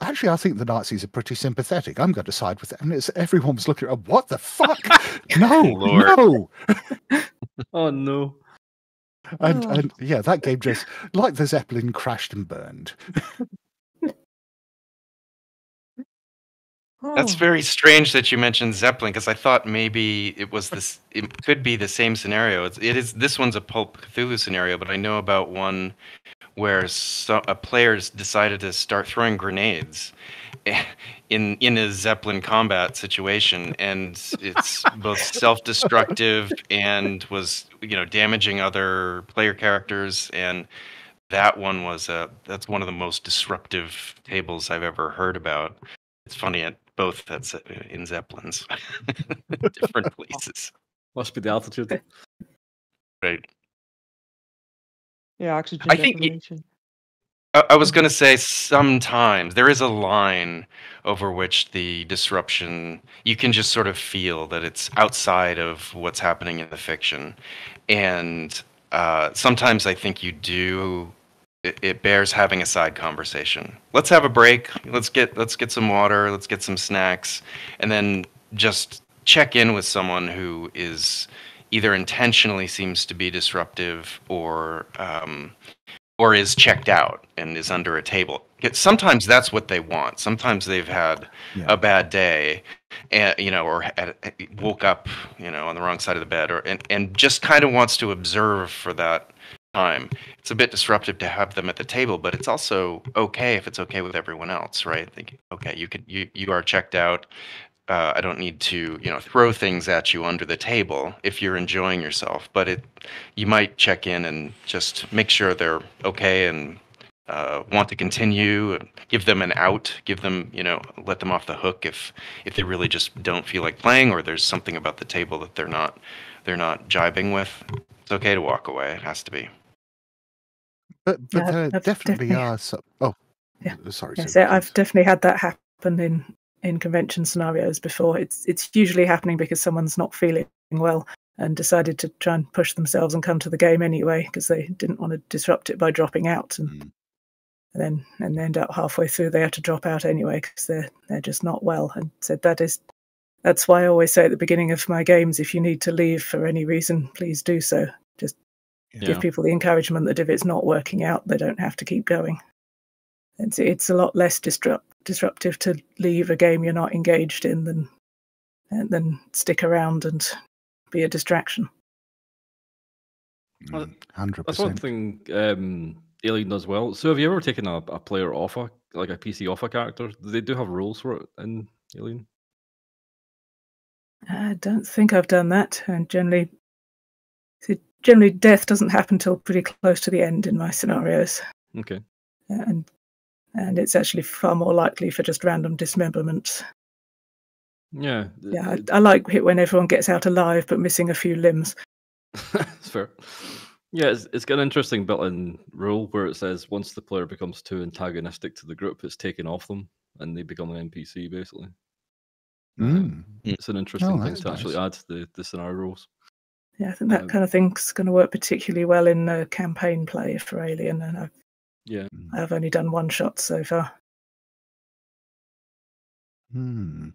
actually, I think the Nazis are pretty sympathetic. I'm going to side with them. And it's, everyone was looking at, what the fuck? no, oh, no. oh, no. And, oh. and yeah, that game just, like the Zeppelin, crashed and burned. That's oh. very strange that you mentioned Zeppelin because I thought maybe it was this. It could be the same scenario. It's, it is. This one's a Pulp Cthulhu scenario, but I know about one where so, a player's decided to start throwing grenades in in a Zeppelin combat situation, and it's both self-destructive and was you know damaging other player characters and that one was a that's one of the most disruptive tables I've ever heard about. It's funny at both that's uh, in zeppelins, different places. Must be the altitude, right? Yeah, oxygen. I think. I was going to say sometimes there is a line over which the disruption you can just sort of feel that it's outside of what's happening in the fiction, and uh, sometimes I think you do it, it bears having a side conversation. Let's have a break. Let's get let's get some water. Let's get some snacks, and then just check in with someone who is either intentionally seems to be disruptive or um, or is checked out and is under a table. Sometimes that's what they want. Sometimes they've had yeah. a bad day, and you know, or woke up, you know, on the wrong side of the bed, or and, and just kind of wants to observe for that time. It's a bit disruptive to have them at the table, but it's also okay if it's okay with everyone else, right? Think, okay, you could you you are checked out. Uh, I don't need to you know throw things at you under the table if you're enjoying yourself, but it you might check in and just make sure they're okay and uh, want to continue. Give them an out. Give them you know let them off the hook if if they really just don't feel like playing or there's something about the table that they're not they're not jibing with. It's okay to walk away. It has to be. But but yeah, there definitely, definitely, are some. Oh, yeah. Sorry. Yeah, so I've definitely had that happen in in convention scenarios before. It's it's usually happening because someone's not feeling well and decided to try and push themselves and come to the game anyway because they didn't want to disrupt it by dropping out and. Mm. And then and end up halfway through they have to drop out anyway because they're they're just not well and said that is that's why I always say at the beginning of my games if you need to leave for any reason please do so just yeah. give people the encouragement that if it's not working out, they don't have to keep going. It's it's a lot less disrupt, disruptive to leave a game you're not engaged in than than stick around and be a distraction. Well, Hundred That's one thing um, Alien does well. So, have you ever taken a, a player off a like a PC off a character? They do have rules for it in Alien. I don't think I've done that. And generally, generally death doesn't happen till pretty close to the end in my scenarios. Okay. and and it's actually far more likely for just random dismemberment. Yeah. Yeah, I, I like it when everyone gets out alive but missing a few limbs. That's fair. Yeah, it's, it's got an interesting built-in rule where it says once the player becomes too antagonistic to the group, it's taken off them and they become an NPC basically. Mm. It's an interesting thing that's to actually add to the, the scenario rules. Yeah, I think that Um, kind of thing's going to work particularly well in uh, campaign play for Alien, and I've, Yeah. I've only done one shot so far. Hmm.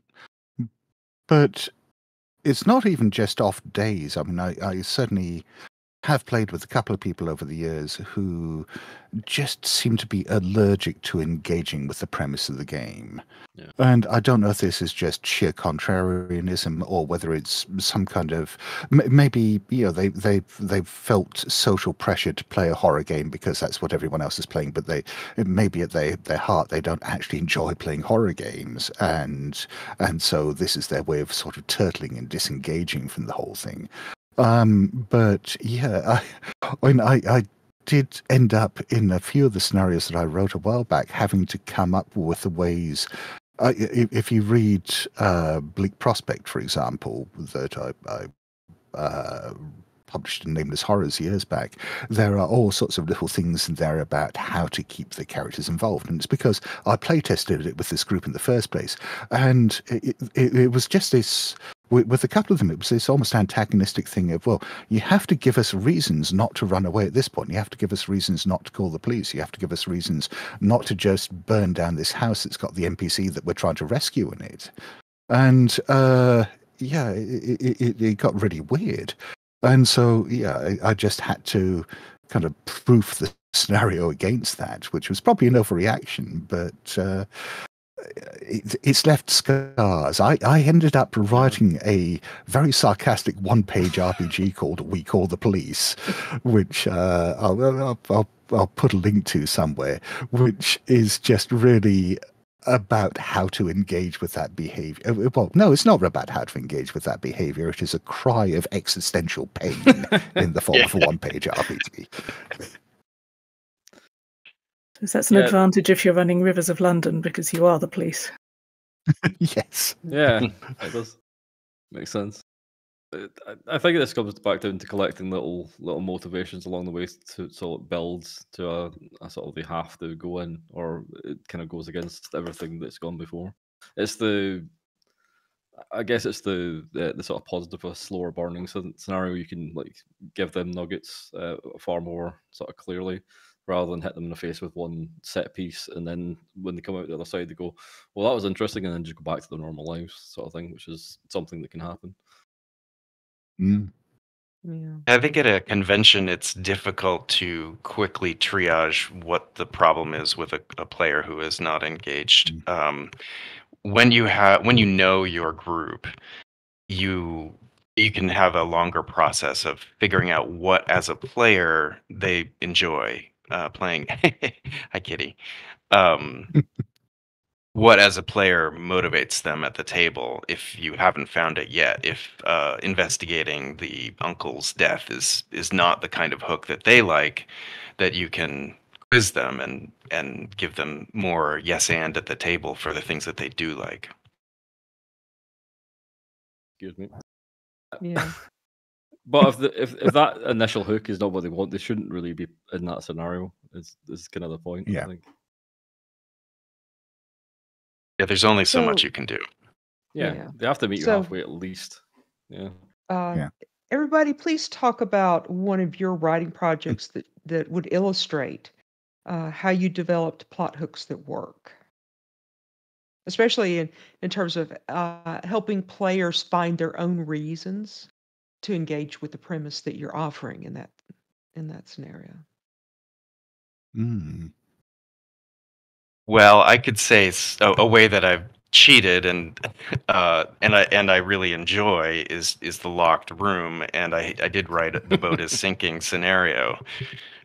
But it's not even just off days. I mean, I, I certainly have played with a couple of people over the years who just seem to be allergic to engaging with the premise of the game. Yeah. And I don't know if this is just sheer contrarianism or whether it's some kind of maybe you know they they they've felt social pressure to play a horror game because that's what everyone else is playing, but they maybe at their their heart they don't actually enjoy playing horror games, and and so this is their way of sort of turtling and disengaging from the whole thing. Um, but yeah, I, when I, I did end up in a few of the scenarios that I wrote a while back having to come up with the ways. Uh, if, you read uh, Bleak Prospect, for example, that I, I uh, published in Nameless Horrors years back, there are all sorts of little things in there about how to keep the characters involved. And it's because I playtested it with this group in the first place. And it, it, it was just this with, a couple of them, it was this almost antagonistic thing of, well, you have to give us reasons not to run away at this point. You have to give us reasons not to call the police. You have to give us reasons not to just burn down this house that's got the NPC that we're trying to rescue in it. And uh, yeah, it, it, it, got really weird. And so, yeah, I, I just had to kind of proof the scenario against that, which was probably an overreaction, but uh, it's left scars. I, I ended up writing a very sarcastic one page RPG called We Call the Police, which uh, I'll, I'll, I'll, I'll put a link to somewhere, which is just really about how to engage with that behavior. Well, no, it's not about how to engage with that behavior. It is a cry of existential pain in the form of a one page RPG. So that's an Yeah. advantage if you're running Rivers of London because you are the police. yes. Yeah, it does. Makes sense. I, I think this comes back down to collecting little little motivations along the way to so it builds to a, a sort of they have to go in or it kind of goes against everything that's gone before. It's the I guess it's the the, the sort of positive, a slower burning scenario. You can like give them nuggets uh, far more sort of clearly, rather than hit them in the face with one set piece, and then when they come out the other side, they go, "Well, that was interesting," and then just go back to their normal lives, sort of thing, which is something that can happen. Mm. Yeah. I think at a convention, it's difficult to quickly triage what the problem is with a, a player who is not engaged. Um, when you have, when you know your group, you you can have a longer process of figuring out what, as a player, they enjoy uh, playing. Hi, Kitty. Um, what as a player motivates them at the table if you haven't found it yet if uh, investigating the uncle's death is is not the kind of hook that they like that you can quiz them and and give them more yes and at the table for the things that they do like Excuse me. Yeah. But if the if, if that initial hook is not what they want, they shouldn't really be in that scenario. Is is kind of the point. Yeah. I think. yeah there's only so, much you can do Yeah, Yeah. they have to meet you So- halfway at least. Yeah. Uh, Yeah. Everybody, please talk about one of your writing projects that, that would illustrate uh, how you developed plot hooks that work, especially in, in terms of uh, helping players find their own reasons to engage with the premise that you're offering in that in that scenario. Mm. Well, I could say s- a, a way that I've cheated and uh, and I and I really enjoy is is the locked room, and I I did write the boat is sinking scenario.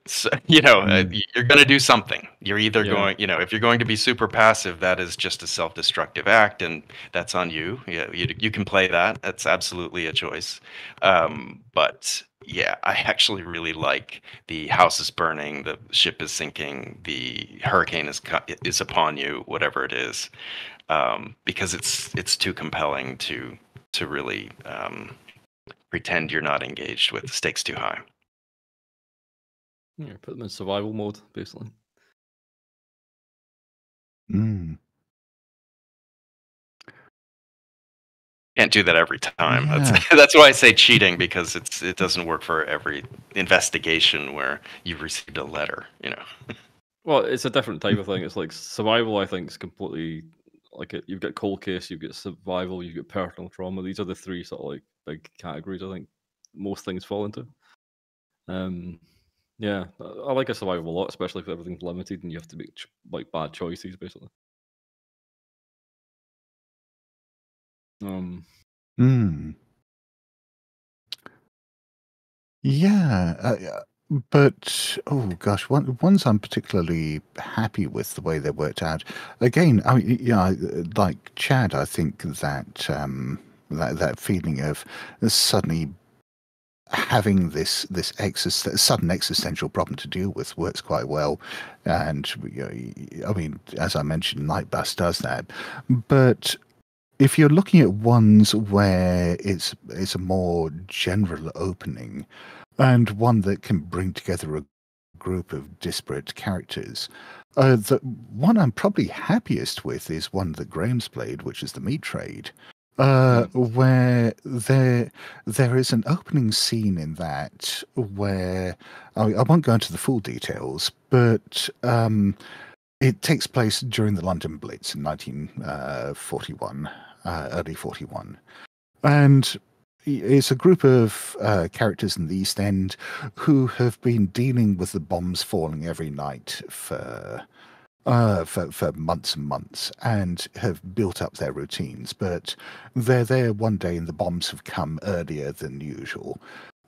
So you know uh, Mm. you're going to do something. You're either Yeah. going you know if you're going to be super passive, that is just a self-destructive act, and that's on you. Yeah, you you can play that. That's absolutely a choice. Um, but yeah, I actually really like the house is burning, the ship is sinking, the hurricane is is upon you, whatever it is, um, because it's it's too compelling to to really um, pretend you're not engaged with. The stakes too high. Yeah, put them in survival mode, basically. Mm. Can't do that every time. Yeah. That's that's why I say cheating because it's it doesn't work for every investigation where you've received a letter. You know. Well, it's a different type of thing. It's like survival. I think is completely like it. You've got cold case, you've got survival, you've got personal trauma. These are the three sort of like big categories. I think most things fall into. Um, yeah, I like a survival a lot, especially if everything's limited and you have to make like bad choices, basically. Um, Mm. Yeah, uh, yeah, but oh gosh, one ones I'm particularly happy with the way they worked out. Again, I mean, yeah, like Chad, I think that um, that that feeling of suddenly having this this exist- sudden existential problem to deal with works quite well, and you know, I mean, as I mentioned, Nightbus does that, but if you're looking at ones where it's it's a more general opening and one that can bring together a group of disparate characters. Uh, the one i'm probably happiest with is one that Graeme's played which is the meat trade. Uh, where there there is an opening scene in that where I, I won't go into the full details but um, it takes place during the London Blitz in 1941, uh, early 41. And it's a group of uh, characters in the East End who have been dealing with the bombs falling every night for. Uh, for for months and months, and have built up their routines. But they're there one day, and the bombs have come earlier than usual,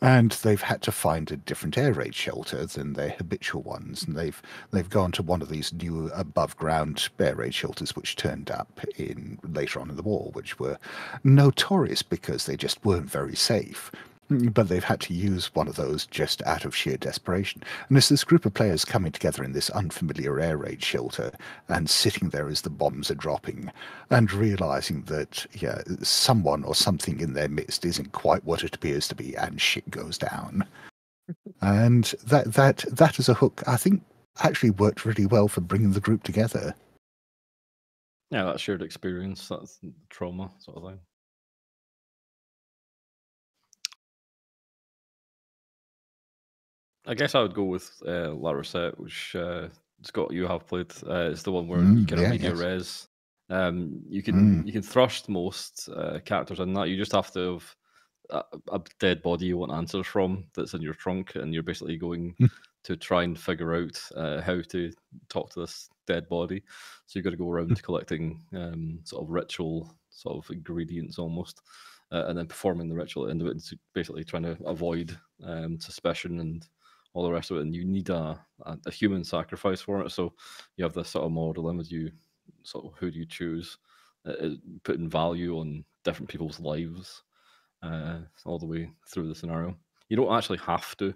and they've had to find a different air raid shelter than their habitual ones, and they've they've gone to one of these new above ground air raid shelters which turned up in later on in the war, which were notorious because they just weren't very safe. But they've had to use one of those just out of sheer desperation. And it's this group of players coming together in this unfamiliar air raid shelter and sitting there as the bombs are dropping and realizing that, yeah, someone or something in their midst isn't quite what it appears to be and shit goes down. and that, that, that as a hook, I think actually worked really well for bringing the group together. yeah, that shared experience, that's trauma sort of thing. I guess I would go with uh, La Recette, which uh, Scott you have played. Uh, it's the one where you Mm, can yeah, media yes. res. Um, you can Mm. you can thrust most uh, characters in that. You just have to have a, a dead body you want answers from that's in your trunk, and you're basically going Hmm. to try and figure out uh, how to talk to this dead body. So you've got to go around collecting um, sort of ritual sort of ingredients almost, uh, and then performing the ritual at the end of it, and basically trying to avoid um, suspicion and all the rest of it. And you need a, a, a human sacrifice for it. So you have this sort of moral dilemma: do you sort of who do you choose? Uh, uh, putting value on different people's lives uh, all the way through the scenario. You don't actually have to,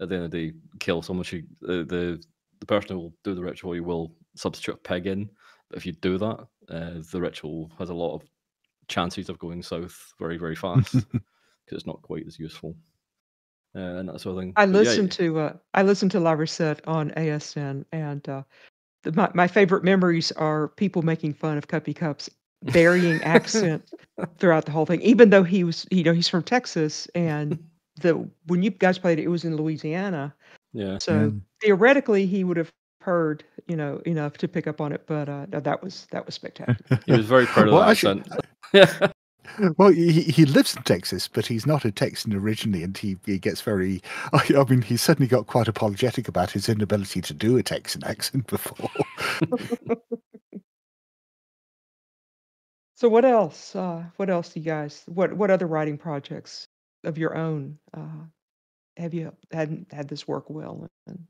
at the end of the day, kill someone. Uh, the the person who will do the ritual, you will substitute a pig in. But if you do that, uh, the ritual has a lot of chances of going south very, very fast because it's not quite as useful. Uh, and that sort of thing. I But yeah, listened to uh, I listened to La Recette on ASN, and uh, the, my my favorite memories are people making fun of Cuppy Cup's varying accent throughout the whole thing. Even though he was, you know, he's from Texas, and the when you guys played it, it was in Louisiana. yeah. So Mm. theoretically, he would have heard, you know, enough to pick up on it. But uh, no, that was that was spectacular. He was very proud of Well, that accent. yeah. Well, he, he lives in Texas, but he's not a Texan originally, and he, he gets very. I, mean, he suddenly got quite apologetic about his inability to do a Texan accent before. So what else? Uh, what else do you guys? What what other writing projects of your own uh, have you had had this work well? in?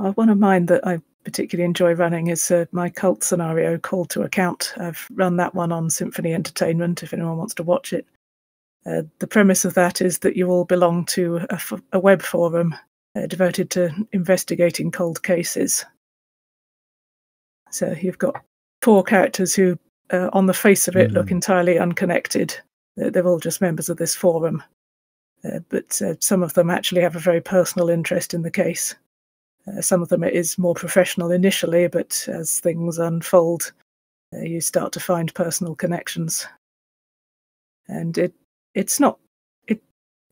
Uh, one of mine that I particularly enjoy running is uh, my cult scenario, Call to Account. I've run that one on Symphony Entertainment if anyone wants to watch it. Uh, the premise of that is that you all belong to a, f- a web forum uh, devoted to investigating cold cases. So you've got four characters who, uh, on the face of it, mm. look entirely unconnected. They're all just members of this forum. Uh, but uh, some of them actually have a very personal interest in the case. Uh, some of them it is more professional initially, but as things unfold, uh, you start to find personal connections. And it it's not it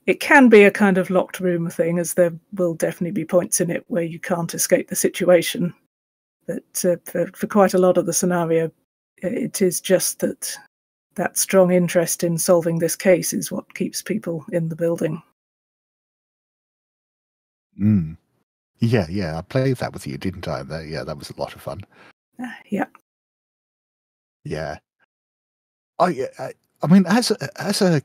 it can be a kind of locked room thing, as there will definitely be points in it where you can't escape the situation. But uh, for, for quite a lot of the scenario, it is just that that strong interest in solving this case is what keeps people in the building. Mm. Yeah, yeah, I played that with you, didn't I? That, yeah, that was a lot of fun. Uh, yeah. Yeah. I, I, I mean, as a, as a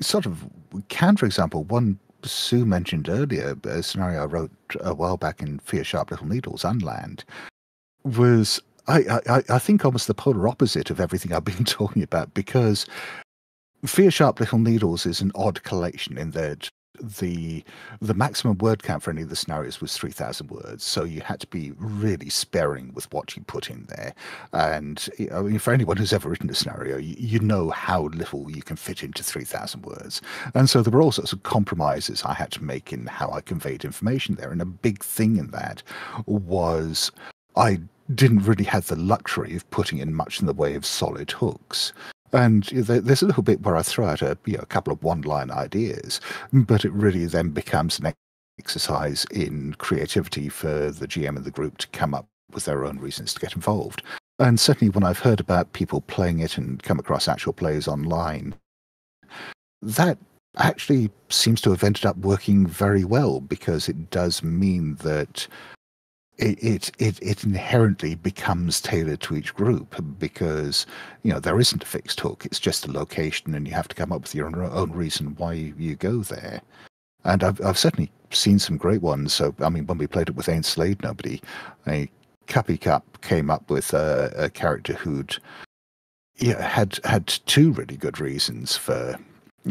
sort of counter example, one Sue mentioned earlier, a scenario I wrote a while back in Fear Sharp Little Needles, Unland, was I, I, I think almost the polar opposite of everything I've been talking about because Fear Sharp Little Needles is an odd collection in that the the maximum word count for any of the scenarios was 3000 words. So you had to be really sparing with what you put in there. And I mean, for anyone who's ever written a scenario you, you know how little you can fit into 3000 words. And so there were all sorts of compromises i had to make in how i conveyed information there. And a big thing in that was i didn't really have the luxury of putting in much in the way of solid hooks. And there's a little bit where I throw out a, you know, a couple of one line ideas, but it really then becomes an exercise in creativity for the GM and the group to come up with their own reasons to get involved. And certainly when I've heard about people playing it and come across actual plays online, that actually seems to have ended up working very well because it does mean that it, it, it, inherently becomes tailored to each group because you know there isn't a fixed hook. It's just a location and you have to come up with your own reason why you go there. And I've, I've certainly seen some great ones. So i mean when we played it with ain't slayed nobody a cuppy cup came up with a, a character who'd yeah, had had two really good reasons for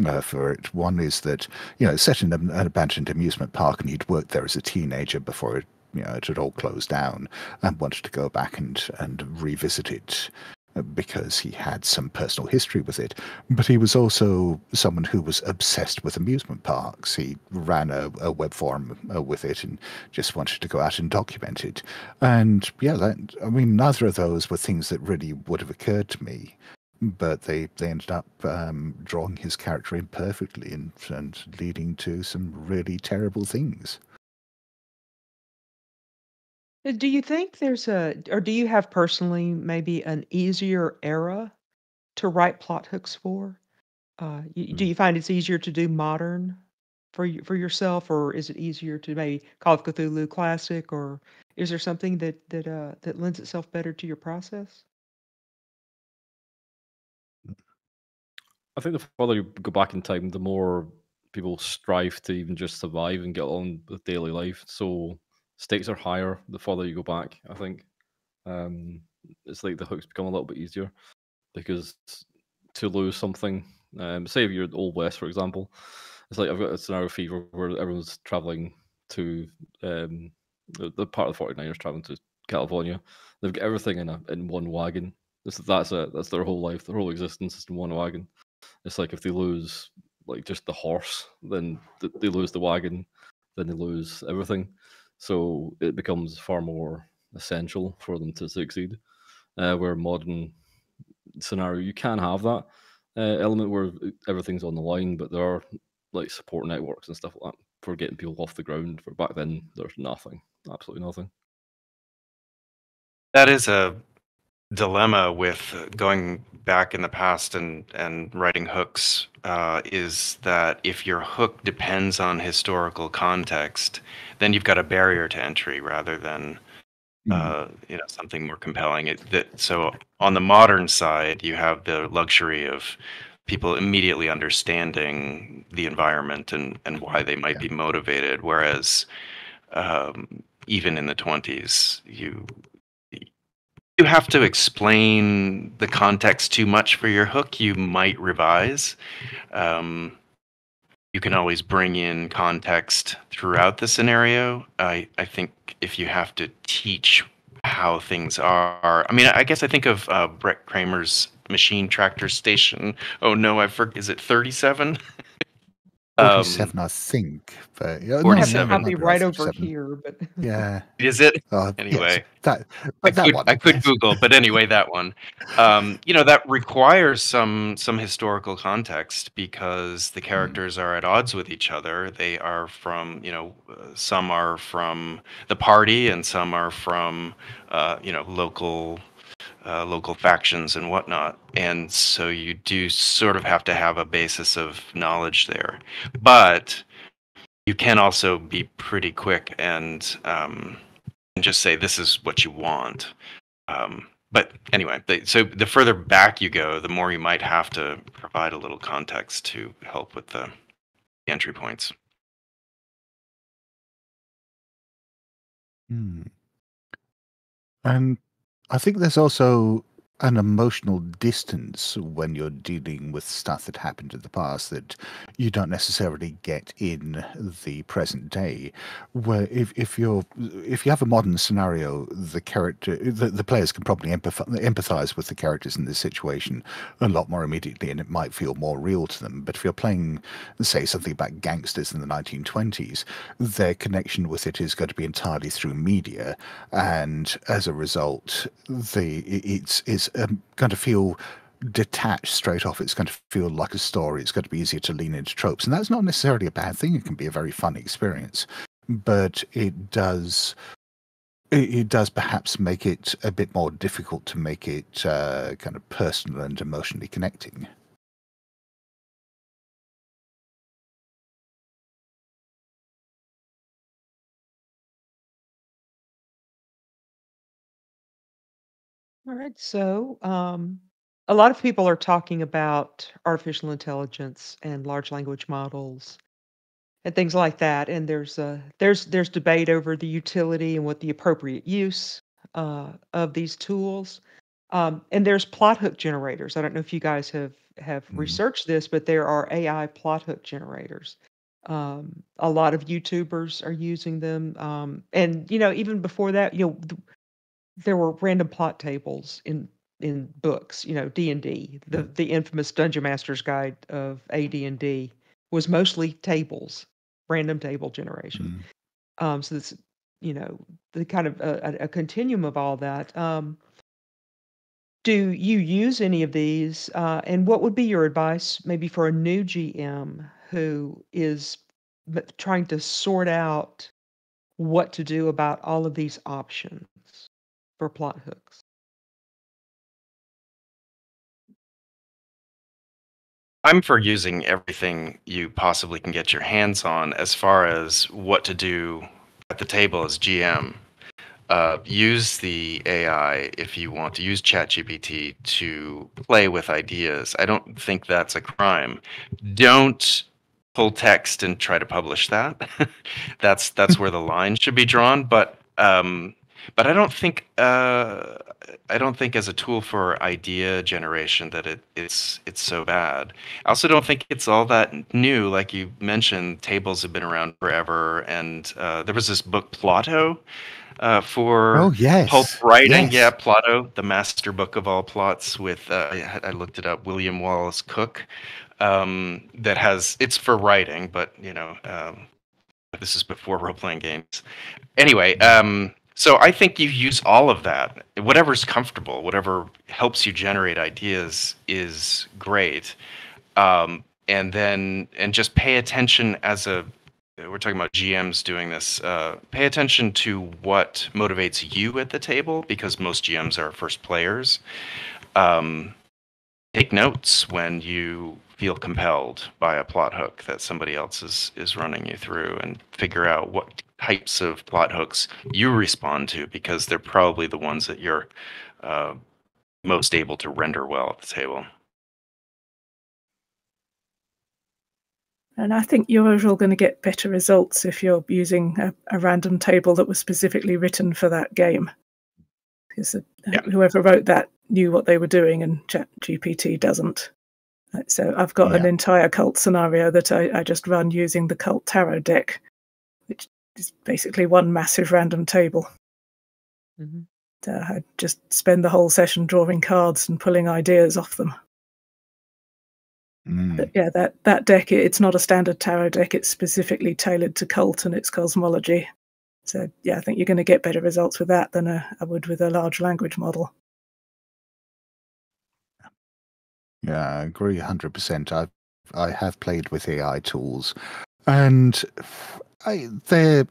uh, for it. One is that you know, set in an, an abandoned amusement park, and he'd worked there as a teenager before you know, it had all closed down and wanted to go back and, and revisit it uh, because he had some personal history with it. But he was also someone who was obsessed with amusement parks. He ran a, a web forum uh, with it and just wanted to go out and document it. And yeah, that, I mean, neither of those were things that really would have occurred to me. But they, they ended up um, drawing his character in perfectly and, and leading to some really terrible things. Uh, do you think there's a or do you have personally maybe an easier era to write plot hooks for? Uh, do mm. you find it's easier to do modern for for yourself, or is it easier to maybe Call of Cthulhu Classic, or is there something that that uh, that lends itself better to your process? I think the further you go back in time, the more people strive to even just survive and get on with daily life. So stakes are higher the further you go back. I think um, it's like the hooks become a little bit easier because to lose something, um, say if you're Old West, for example, it's like I've got a scenario fever where everyone's traveling to um, the, the part of the 49ers traveling to California. They've got everything in a in one wagon. This, that's it. That's their whole life. Their whole existence is in one wagon. It's like if they lose like just the horse, then they lose the wagon, then they lose everything. So it becomes far more essential for them to succeed. Uh, where modern scenario, you can have that uh, element where everything's on the line, but there are like support networks and stuff like that for getting people off the ground. For back then, there's nothing, absolutely nothing. That is a dilemma with going back in the past and and writing hooks uh, is that if your hook depends on historical context, then you've got a barrier to entry rather than mm. uh, you know something more compelling. It, that, so on the modern side, you have the luxury of people immediately understanding the environment and and why they might yeah. be motivated, whereas um, even in the 20s, you you have to explain the context too much for your hook, you might revise. Um, you can always bring in context throughout the scenario. I, I think if you have to teach how things are, I mean, I guess I think of uh, Brett Kramer's machine tractor station. Oh no, I forget. Is it 37? Um, 47, I think. But yeah, no, 47. I'll be right over here, but Yeah. Is it? Yes, Anyway. that, I that could, one. I could. Google, but anyway, that one. Um, you know, that requires some some historical context because the characters are at odds with each other. They are from, you know, uh, some are from the party and some are from, uh, you know, local uh, local factions and whatnot. And so you do sort of have to have a basis of knowledge there, but you can also be pretty quick and um, and just say this is what you want. Um, but anyway, the, so the further back you go, the more you might have to provide a little context to help with the, the entry points. Hmm. And I think there's also an emotional distance when you're dealing with stuff that happened in the past that you don't necessarily get in the present day. Where if, if you're if you have a modern scenario the character the, the players can probably empathize, empathize with the characters in this situation a lot more immediately and it might feel more real to them. But if you're playing say something about gangsters in the 1920s their connection with it is going to be entirely through media. And as a result the it- it's it's um, going to feel detached straight off. It's going to feel like a story. It's going to be easier to lean into tropes. And that's not necessarily a bad thing. It can be a very fun experience. But it does it, does perhaps make it a bit more difficult to make it uh, kind of personal and emotionally connecting all right. So, um, a lot of people are talking about artificial intelligence and large language models and things like that. And there's a there's there's debate over the utility and what the appropriate use uh, of these tools. Um, and there's plot hook generators. I don't know if you guys have have Mhm. researched this, but there are AI plot hook generators. Um, a lot of YouTubers are using them, um, and you know even before that, you know, there were random plot tables in in books. You know, D and D, the the infamous Dungeon Master's Guide of AD and D was mostly tables, random table generation. Mm. Um, so this, you know, the kind of a, a a continuum of all that. Um, do you use any of these? Uh, and what would be your advice, maybe for a new GM who is trying to sort out what to do about all of these options for plot hooks? I'm for using everything you possibly can get your hands on as far as what to do at the table as GM. Uh, use the AI if you want to use ChatGPT to play with ideas. I don't think that's a crime. Don't pull text and try to publish that. that's that's where the line should be drawn. But um, but I don't think uh, I don't think as a tool for idea generation that it, it's it's so bad. I also don't think it's all that new. Like you mentioned, tables have been around forever, and uh, there was this book Plotto uh, for oh yes pulp writing. yes. Yeah, Plotto, the master book of all plots. With uh, I, I looked it up, William Wallace Cook. Um, that has it's for writing, but you know, um, this is before role playing games. Anyway, um, so I think you use all of that. Whatever's comfortable, whatever helps you generate ideas is great. Um, and then and just pay attention as a we're talking about GMs doing this. Uh, pay attention to what motivates you at the table because most GMs are first players. Um, take notes when you feel compelled by a plot hook that somebody else is is running you through and figure out what types of plot hooks you respond to because they're probably the ones that you're uh, most able to render well at the table. And I think you're overall going to get better results if you're using a, a random table that was specifically written for that game. because Yeah. whoever wrote that knew what they were doing, and ChatGPT doesn't. Uh, So I've got an entire Kult scenario that I, I just run using the Kult tarot deck, which is basically one massive random table. Mhm. Uh, I just spend the whole session drawing cards and pulling ideas off them. Mm. But yeah, that that deck it's not a standard tarot deck. It's specifically tailored to Kult and its cosmology. So yeah, I think you're going to get better results with that than a, I would with a large language model. Yeah, I agree hundred percent. I I have played with AI tools, and I, they're.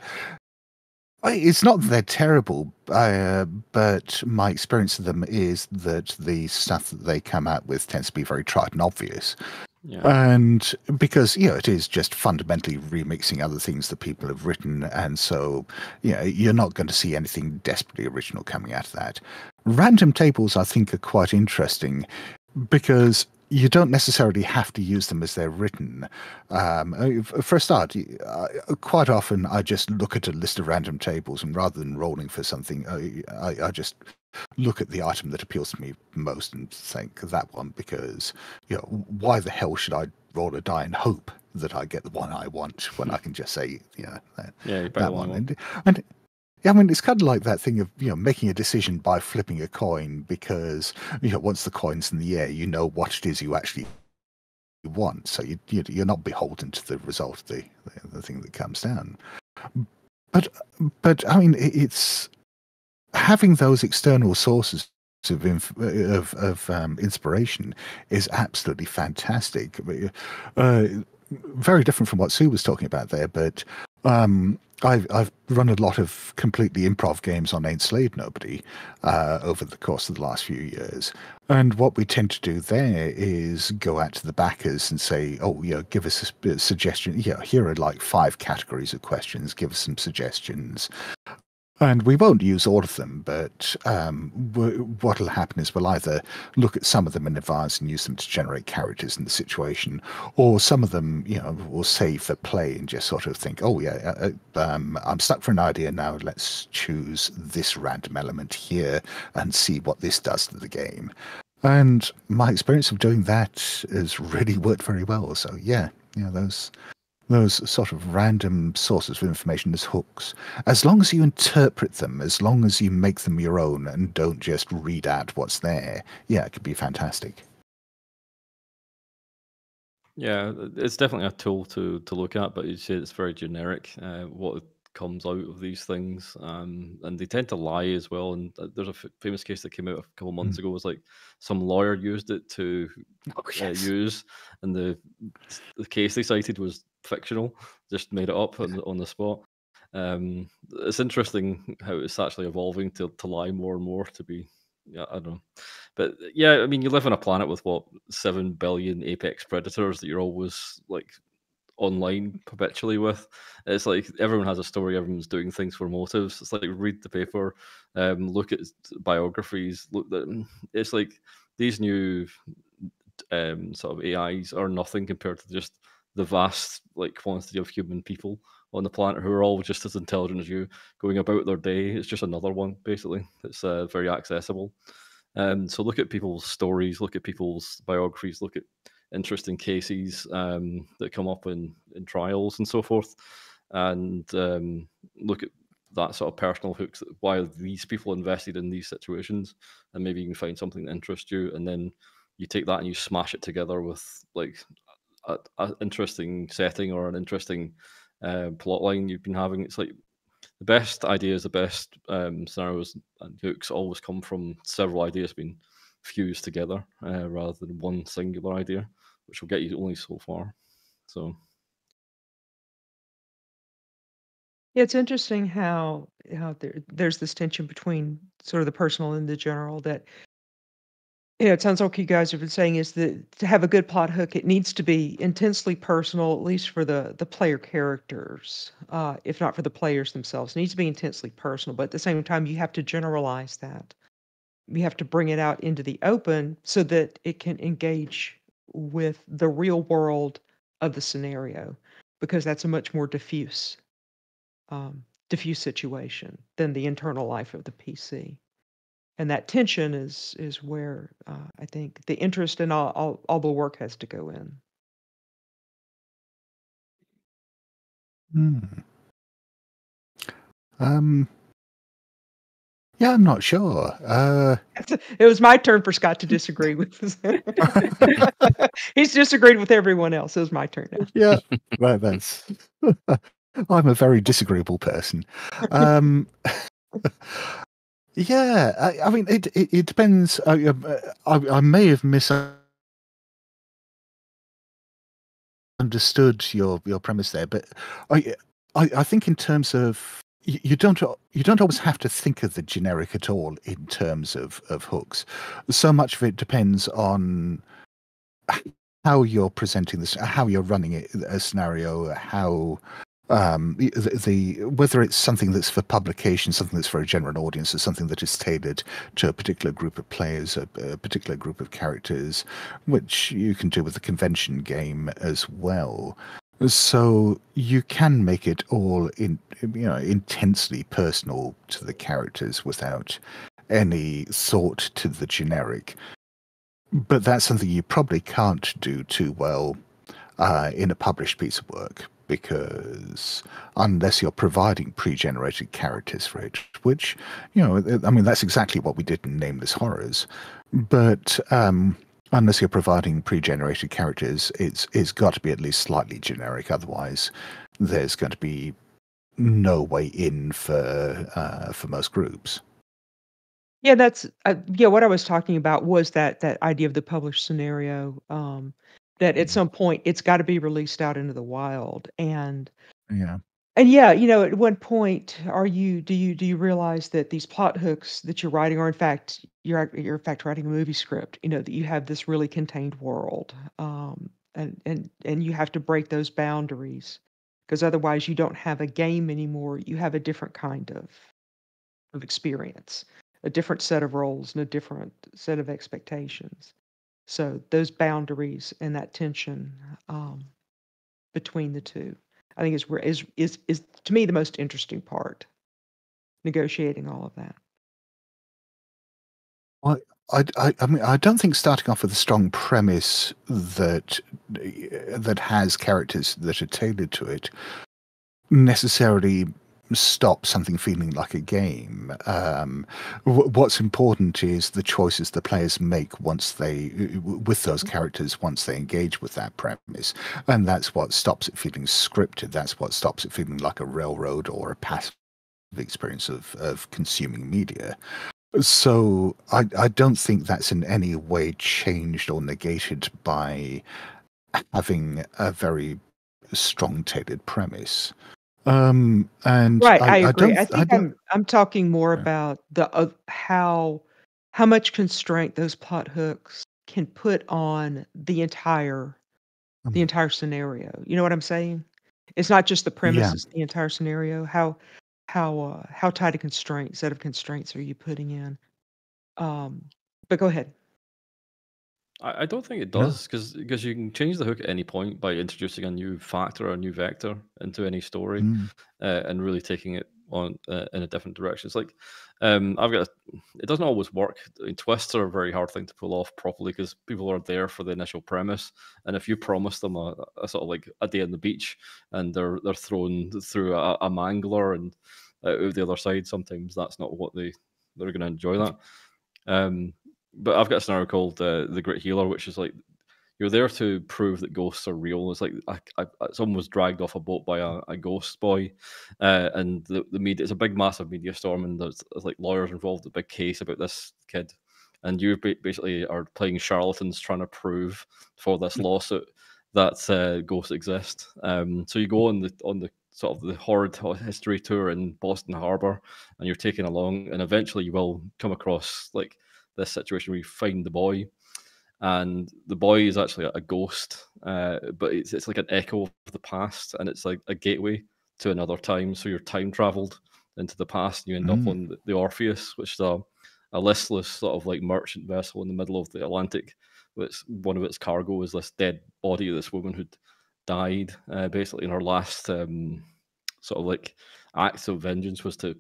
I, it's not that they're terrible, uh, but my experience of them is that the stuff that they come out with tends to be very trite and obvious. Yeah. And because, you know, it is just fundamentally remixing other things that people have written. And so, you know, you're not going to see anything desperately original coming out of that. Random tables, I think, are quite interesting because you don't necessarily have to use them as they're written. Um, for a start, quite often I just look at a list of random tables and rather than rolling for something, I, I, just look at the item that appeals to me most and think that one because you know why the hell should I roll a die and hope that I get the one I want when I can just say you know that, yeah, that one one. and and yeah, I mean it's kind of like that thing of you know making a decision by flipping a coin because you know once the coin's in the air you know what it is you actually want so you, you you're not beholden to the result of the, the thing that comes down but but I mean it's having those external sources of of, of um, inspiration is absolutely fantastic. Uh, very different from what Sue was talking about there, but um, I've I've run a lot of completely improv games on Ain't Slayed Nobody uh, over the course of the last few years, and what we tend to do there is go out to the backers and say, "Oh, yeah, give us a suggestion. Yeah, here are like five categories of questions. Give us some suggestions." And we won't use all of them, but um, what'll happen is we'll either look at some of them in advance and use them to generate characters in the situation, or some of them, you know, we'll save for play and just sort of think, oh yeah, uh, uh, um, I'm stuck for an idea now. Let's choose this random element here and see what this does to the game. And my experience of doing that has really worked very well. So yeah, yeah, those those sort of random sources of information as hooks, as long as you interpret them, as long as you make them your own and don't just read out what's there, yeah, it could be fantastic. Yeah, it's definitely a tool to to look at, but you say it's very generic. Uh, what comes out of these things, um, and they tend to lie as well. And there's a f- famous case that came out a couple months ago. Was like some lawyer used it to Oh, uh, use, and the the case they cited was fictional, just made it up on, the- on the spot. Um, it's interesting how it's actually evolving to, to lie more and more. To be, yeah, I don't know, but yeah, I mean, you live on a planet with what seven billion apex predators that you're always like online perpetually with. It's like everyone has a story, everyone's doing things for motives. It's like read the paper, um, look at biographies. Look, that it's like these new um, sort of AIs are nothing compared to just the vast like quantity of human people on the planet who are all just as intelligent as you, going about their day. It's just another one basically. It's uh, very accessible. Um, so look at people's stories, look at people's biographies, look at interesting cases um, that come up in, in trials and so forth, and um, look at that sort of personal hooks. Why are these people invested in these situations? And maybe you can find something that interests you, and then you take that and you smash it together with like an interesting setting or an interesting uh, plot line you've been having. It's like the best ideas, the best um, scenarios and hooks always come from several ideas being fused together uh, rather than one singular idea, which will get you only so far. So Yeah, it's interesting how how there there's this tension between sort of the personal and the general that you know, it sounds like you guys have been saying is that to have a good plot hook, it needs to be intensely personal, at least for the the player characters, uh, if not for the players themselves. It needs to be intensely personal, but at the same time, you have to generalize that. You have to bring it out into the open so that it can engage with the real world of the scenario, because that's a much more diffuse um, diffuse situation than the internal life of the PC. And that tension is is where uh, I think the interest in all, all all the work has to go in. Hmm. Um. Yeah, I'm not sure. Uh, it was my turn for Scott to disagree with. He's disagreed with everyone else. It was my turn now. Yeah, right. That's. I'm a very disagreeable person. Um, yeah, I, I, mean, it, it, it depends. I, I, I may have misunderstood your your premise there, but I, I, I think in terms of you don't you don't always have to think of the generic at all in terms of of hooks. So much of it depends on how you're presenting this, how you're running it, a scenario, how um, the, the, whether it's something that's for publication, something that's for a general audience, or something that is tailored to a particular group of players, a, a particular group of characters, which you can do with the convention game as well. So you can make it all in, you know, intensely personal to the characters without any thought to the generic. But that's something you probably can't do too well uh, in a published piece of work because unless you're providing pre-generated characters for it, which you know, I mean, that's exactly what we did in Nameless Horrors. But um, unless you're providing pre-generated characters, it's it's got to be at least slightly generic. Otherwise, there's going to be no way in for uh, for most groups. Yeah, that's uh, yeah. What I was talking about was that that idea of the published scenario. Um, that at some point it's got to be released out into the wild, and yeah, and yeah, you know, at what point are you do you do you realize that these plot hooks that you're writing are in fact you're you're in fact writing a movie script, you know, that you have this really contained world. Um, and and and you have to break those boundaries because otherwise you don't have a game anymore. You have a different kind of of experience, a different set of roles and a different set of expectations. So those boundaries and that tension um, between the two. I think is is is to me the most interesting part. Negotiating all of that. Well, I, I, I mean, I don't think starting off with a strong premise that that has characters that are tailored to it necessarily stop something feeling like a game. Um, what's important is the choices the players make once they, with those characters, once they engage with that premise, and that's what stops it feeling scripted. That's what stops it feeling like a railroad or a passive experience of of consuming media. So I I don't think that's in any way changed or negated by having a very strong tailored premise. Um, and Right, I I agree. I think I'm I'm talking more Yeah. about the uh, how how much constraint those plot hooks can put on the entire the um entire scenario. You know what I'm saying? It's not just the premise, Yeah. it's the entire scenario. How how uh how tight a constraint set of constraints are you putting in? Um, but go ahead. I, I don't think it does because because you can change the hook at any point by introducing a new factor or a new vector into any story Mm. uh, and really taking it on uh, in a different direction. It's like um, I've got a, it doesn't always work. I mean, twists are a very hard thing to pull off properly because people are there for the initial premise, and if you promise them a, a sort of like a day on the beach and they're they're thrown through a, a mangler and of the other side, sometimes that's not what they they're going to enjoy that. Um, but I've got a scenario called uh, the Great Healer, which is like you're there to prove that ghosts are real. It's like I, I, someone was dragged off a boat by a, a ghost boy, uh, and the, the media it's a big, massive media storm, and there's, there's like lawyers involved, a big case about this kid, and you basically are playing charlatans trying to prove for this hmm. lawsuit that uh, ghosts exist. Um, so you go on the on the sort of the horrid history tour in Boston Harbor, and you're taken along, and eventually you will come across like this situation where you find the boy, and the boy is actually a ghost, uh, but it's it's like an echo of the past, and it's like a gateway to another time. So you're time traveled into the past, and you end mm. up on the, Orpheus, which is a, a listless sort of like merchant vessel in the middle of the Atlantic. It's one of its cargo is this dead body of this woman who'd died, uh, basically in her last um, sort of like acts of vengeance was to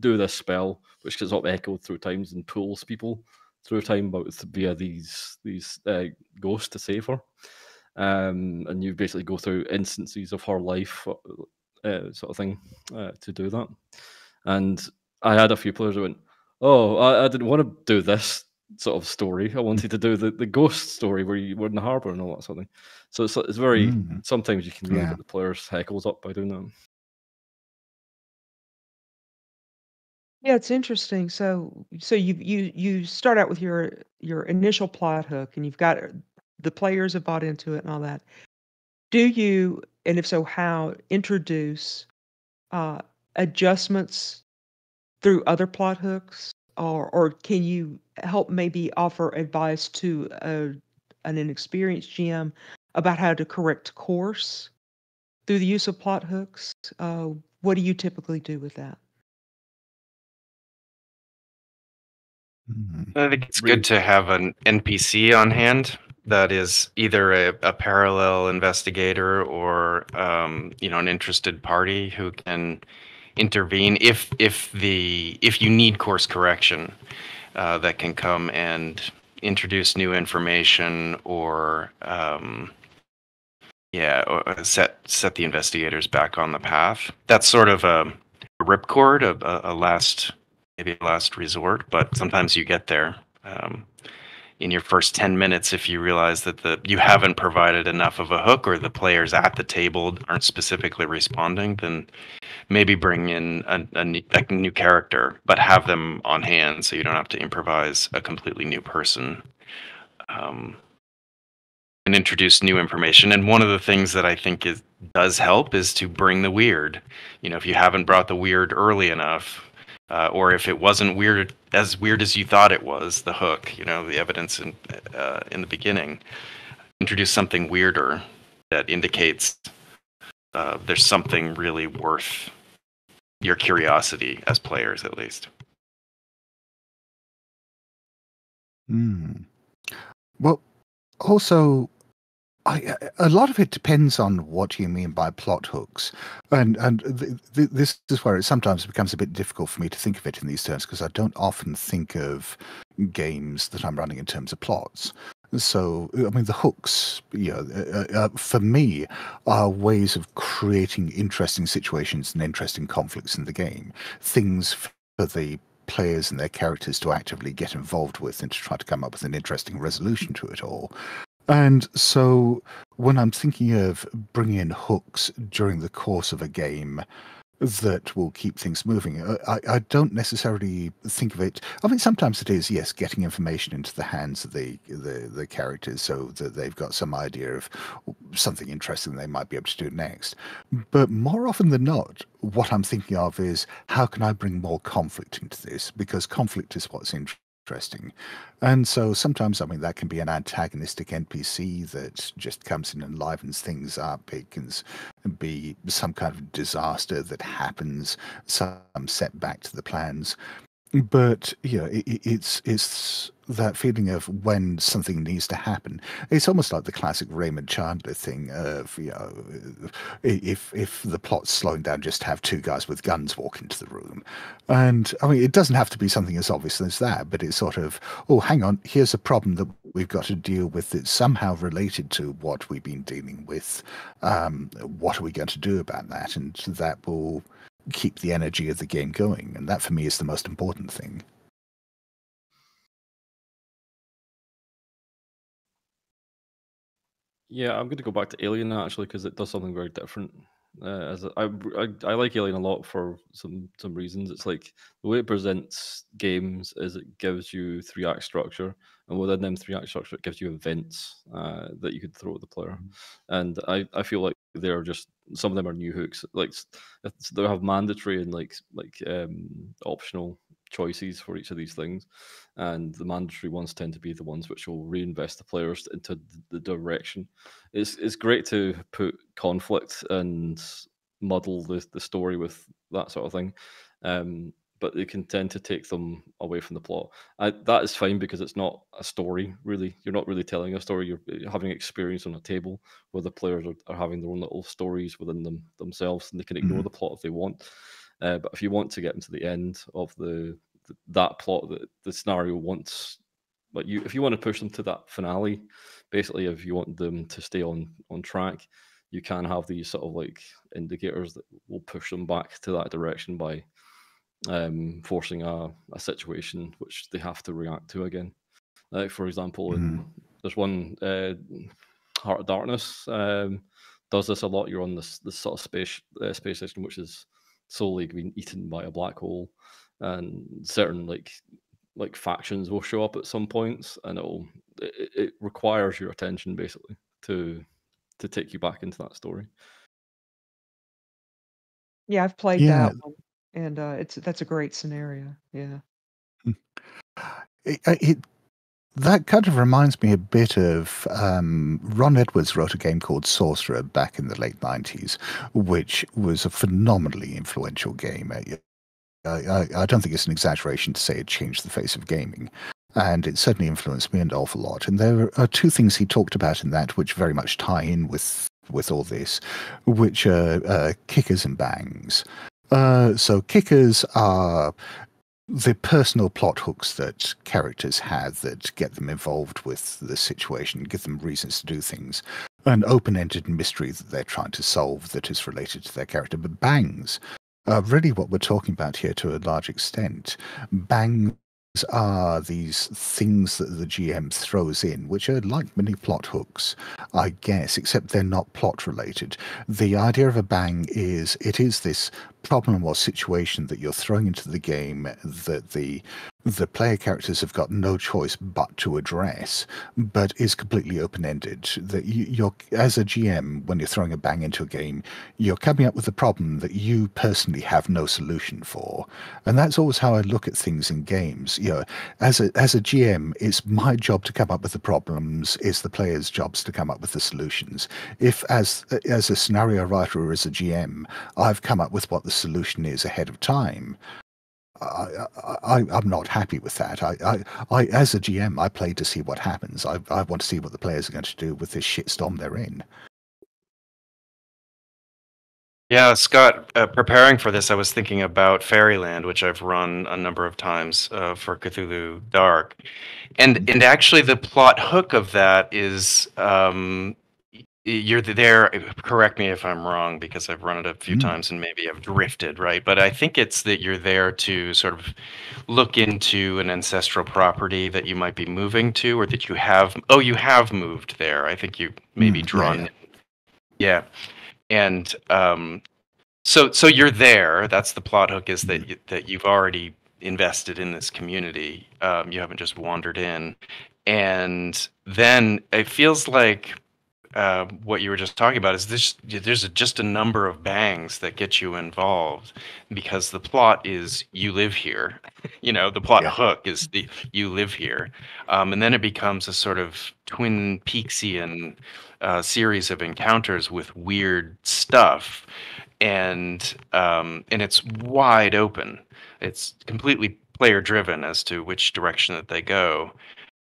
do this spell, which gets sort of echoed through times and pulls people through time, but via these these uh, ghosts to save her. Um, and you basically go through instances of her life, uh, uh sort of thing, uh, to do that. And I had a few players who went, "Oh, I, I didn't want to do this sort of story. I wanted to do the, the ghost story where you were in the harbour and all that sort of thing. So it's, it's very mm. sometimes you can really yeah. get the players' heckles up by doing that. Yeah, it's interesting. So so you you you start out with your your initial plot hook and you've got the players have bought into it and all that. Do you, and if so, how introduce uh, adjustments through other plot hooks, or or can you help maybe offer advice to a, an inexperienced GM about how to correct course through the use of plot hooks? Uh, what do you typically do with that? I think it's good to have an NPC on hand that is either a, a parallel investigator or um, you know an interested party who can intervene if if the if you need course correction uh, that can come and introduce new information or um, yeah or set set the investigators back on the path. That's sort of a, a ripcord a, a last maybe a last resort but sometimes you get there um, in your first 10 minutes if you realize that the you haven't provided enough of a hook or the players at the table aren't specifically responding then maybe bring in a, a, new, a new character but have them on hand so you don't have to improvise a completely new person um, and introduce new information. And one of the things that i think is does help is to bring the weird. You know if you haven't brought the weird early enough uh, or if it wasn't weird as weird as you thought it was, the hook, you know, the evidence in uh, in the beginning, introduce something weirder that indicates uh, there's something really worth your curiosity as players, at least. Hmm. Well, also, I, a lot of it depends on what you mean by plot hooks, and and th- th- this is where it sometimes becomes a bit difficult for me to think of it in these terms because I don't often think of games that I'm running in terms of plots. So I mean, the hooks, you know, uh, uh, uh for me, are ways of creating interesting situations and interesting conflicts in the game. Things for the players and their characters to actively get involved with and to try to come up with an interesting resolution to it all. And so when I'm thinking of bringing in hooks during the course of a game that will keep things moving, uh, I, I don't necessarily think of it. I mean, sometimes it is, yes, getting information into the hands of the, the, the characters so that they've got some idea of something interesting they might be able to do next. But more often than not, what I'm thinking of is how can I bring more conflict into this? Because conflict is what's interesting interesting. And so sometimes, I mean, that can be an antagonistic NPC that just comes in and livens things up. It can be some kind of disaster that happens, some setback to the plans. But know, it, it's it's that feeling of when something needs to happen. It's almost like the classic Raymond Chandler thing of you know, if if the plot's slowing down, just have two guys with guns walk into the room, and I mean it doesn't have to be something as obvious as that, but it's sort of oh, hang on, here's a problem that we've got to deal with that's somehow related to what we've been dealing with. Um, what are we going to do about that? And that will keep the energy of the game going, and that for me is the most important thing. Yeah, I'm going to go back to Alien actually because it does something very different. Uh, as I, I, I like Alien a lot for some some reasons. It's like the way it presents games is it gives you three act structure, and within them three act structure, it gives you events uh, that you could throw at the player. Mm-hmm. And I, I feel like they're just some of them are new hooks. Like they have mandatory and like like um, optional choices for each of these things, and the mandatory ones tend to be the ones which will reinvest the players into the direction. It's it's great to put conflict and muddle the, the story with that sort of thing. Um, but they can tend to take them away from the plot. I, that is fine because it's not a story, really. You're not really telling a story. You're, you're having experience on a table where the players are, are having their own little stories within them themselves, and they can ignore mm-hmm. the plot if they want. Uh, but if you want to get them to the end of the, the that plot that the scenario wants, like you, if you want to push them to that finale, basically, if you want them to stay on on track, you can have these sort of like indicators that will push them back to that direction by um, forcing a, a situation which they have to react to again. Like for example, in, Mhm. there's one uh, Heart of Darkness um, does this a lot. You're on this this sort of space uh, space station which is solely being eaten by a black hole, and certain like like factions will show up at some points, and it'll it, it requires your attention basically to to take you back into that story. Yeah, I've played Yeah. that one, and uh, it's that's a great scenario. Yeah. It, uh, it that kind of reminds me a bit of um, Ron Edwards wrote a game called Sorcerer back in the late nineties, which was a phenomenally influential game. I, I, I don't think it's an exaggeration to say it changed the face of gaming. And it certainly influenced me an awful lot. And there are two things he talked about in that which very much tie in with with all this, which are uh, kickers and bangs. Uh, so kickers are the personal plot hooks that characters have that get them involved with the situation, give them reasons to do things, an open-ended mystery that they're trying to solve that is related to their character. But bangs are really what we're talking about here to a large extent. Bangs are these things that the GM throws in, which are like mini plot hooks, I guess, except they're not plot related. The idea of a bang is it is this problem or situation that you're throwing into the game that the the player characters have got no choice but to address, but is completely open ended. That you, you're as a GM when you're throwing a bang into a game, you're coming up with a problem that you personally have no solution for, and that's always how I look at things in games. You know, as a as a GM, it's my job to come up with the problems. It's the players' jobs to come up with the solutions. If as as a scenario writer or as a GM, I've come up with what the solution is ahead of time. I, I'm not happy with that. I, I, I, as a GM, I play to see what happens. I, I want to see what the players are going to do with this shitstorm they're in. Yeah, Scott, uh, preparing for this, I was thinking about Fairyland, which I've run a number of times uh, for Cthulhu Dark, and and actually the plot hook of that is um, you're there. Correct me if I'm wrong, because I've run it a few Mm. times and maybe I've drifted right, but I think it's that you're there to sort of look into an ancestral property that you might be moving to, or that you have. Oh, you have moved there. I think you maybe Mm, yeah, drawn. yeah. yeah and um, so so you're there. That's the plot hook is that you, that you've already invested in this community. Um, you haven't just wandered in, and then it feels like uh, what you were just talking about is this. There's a, just a number of bangs that get you involved because the plot is you live here. You know, the plot Yeah. hook is the you live here, um, and then it becomes a sort of Twin Peaksian uh, series of encounters with weird stuff, and um, and it's wide open. It's completely player driven as to which direction that they go.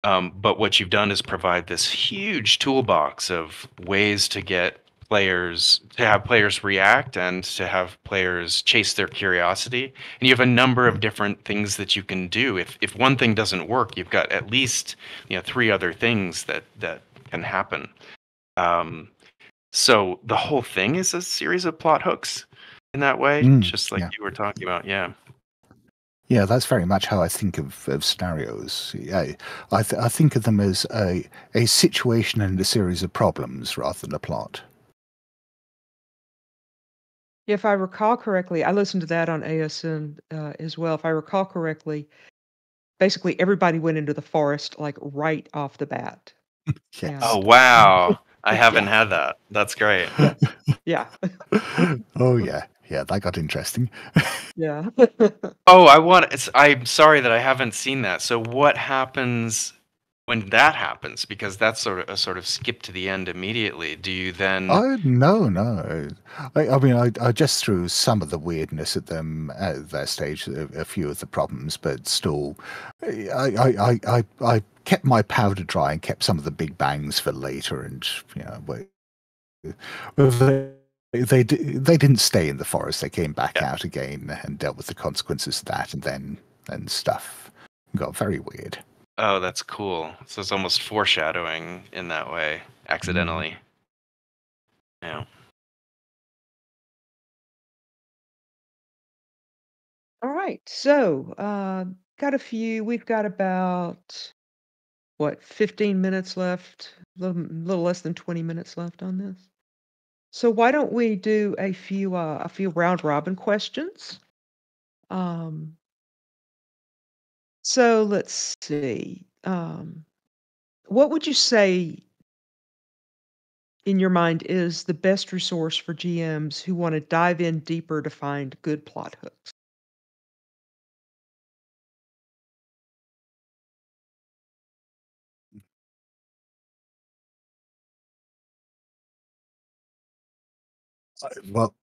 Um, but what you've done is provide this huge toolbox of ways to get players to have players react and to have players chase their curiosity and you have a number of different things that you can do if if one thing doesn't work you've got at least you know three other things that that can happen um, so the whole thing is a series of plot hooks in that way, Mm, just like yeah. you were talking about. Yeah. Yeah, that's very much how I think of, of scenarios. I, I, th- I think of them as a, a situation and a series of problems rather than a plot. If I recall correctly, I listened to that on ASN uh, as well. If I recall correctly, basically everybody went into the forest like right off the bat. Yes. Oh wow. I haven't had that. That's great. Yeah. oh yeah, yeah, that got interesting. yeah. Oh, I want. It's, I'm sorry that I haven't seen that. So what happens when that happens? Because that's sort of a sort of skip to the end immediately. Do you then? Oh no, no. I, I mean, I, I just threw some of the weirdness at them at that stage, a, a few of the problems, but still, I, I, I, I, I kept my powder dry and kept some of the big bangs for later, and you know, wait. They they didn't stay in the forest. They came back Yeah. out again and dealt with the consequences of that, and then and stuff got very weird. Oh, that's cool. So it's almost foreshadowing in that way, accidentally. Yeah. All right. So, uh, got a few. We've got about what, 15 minutes left, a little, little less than 20 minutes left on this. So why don't we do a few uh, a few round robin questions? Um, so let's see. Um, what would you say in your mind is the best resource for GMs who want to dive in deeper to find good plot hooks? Well,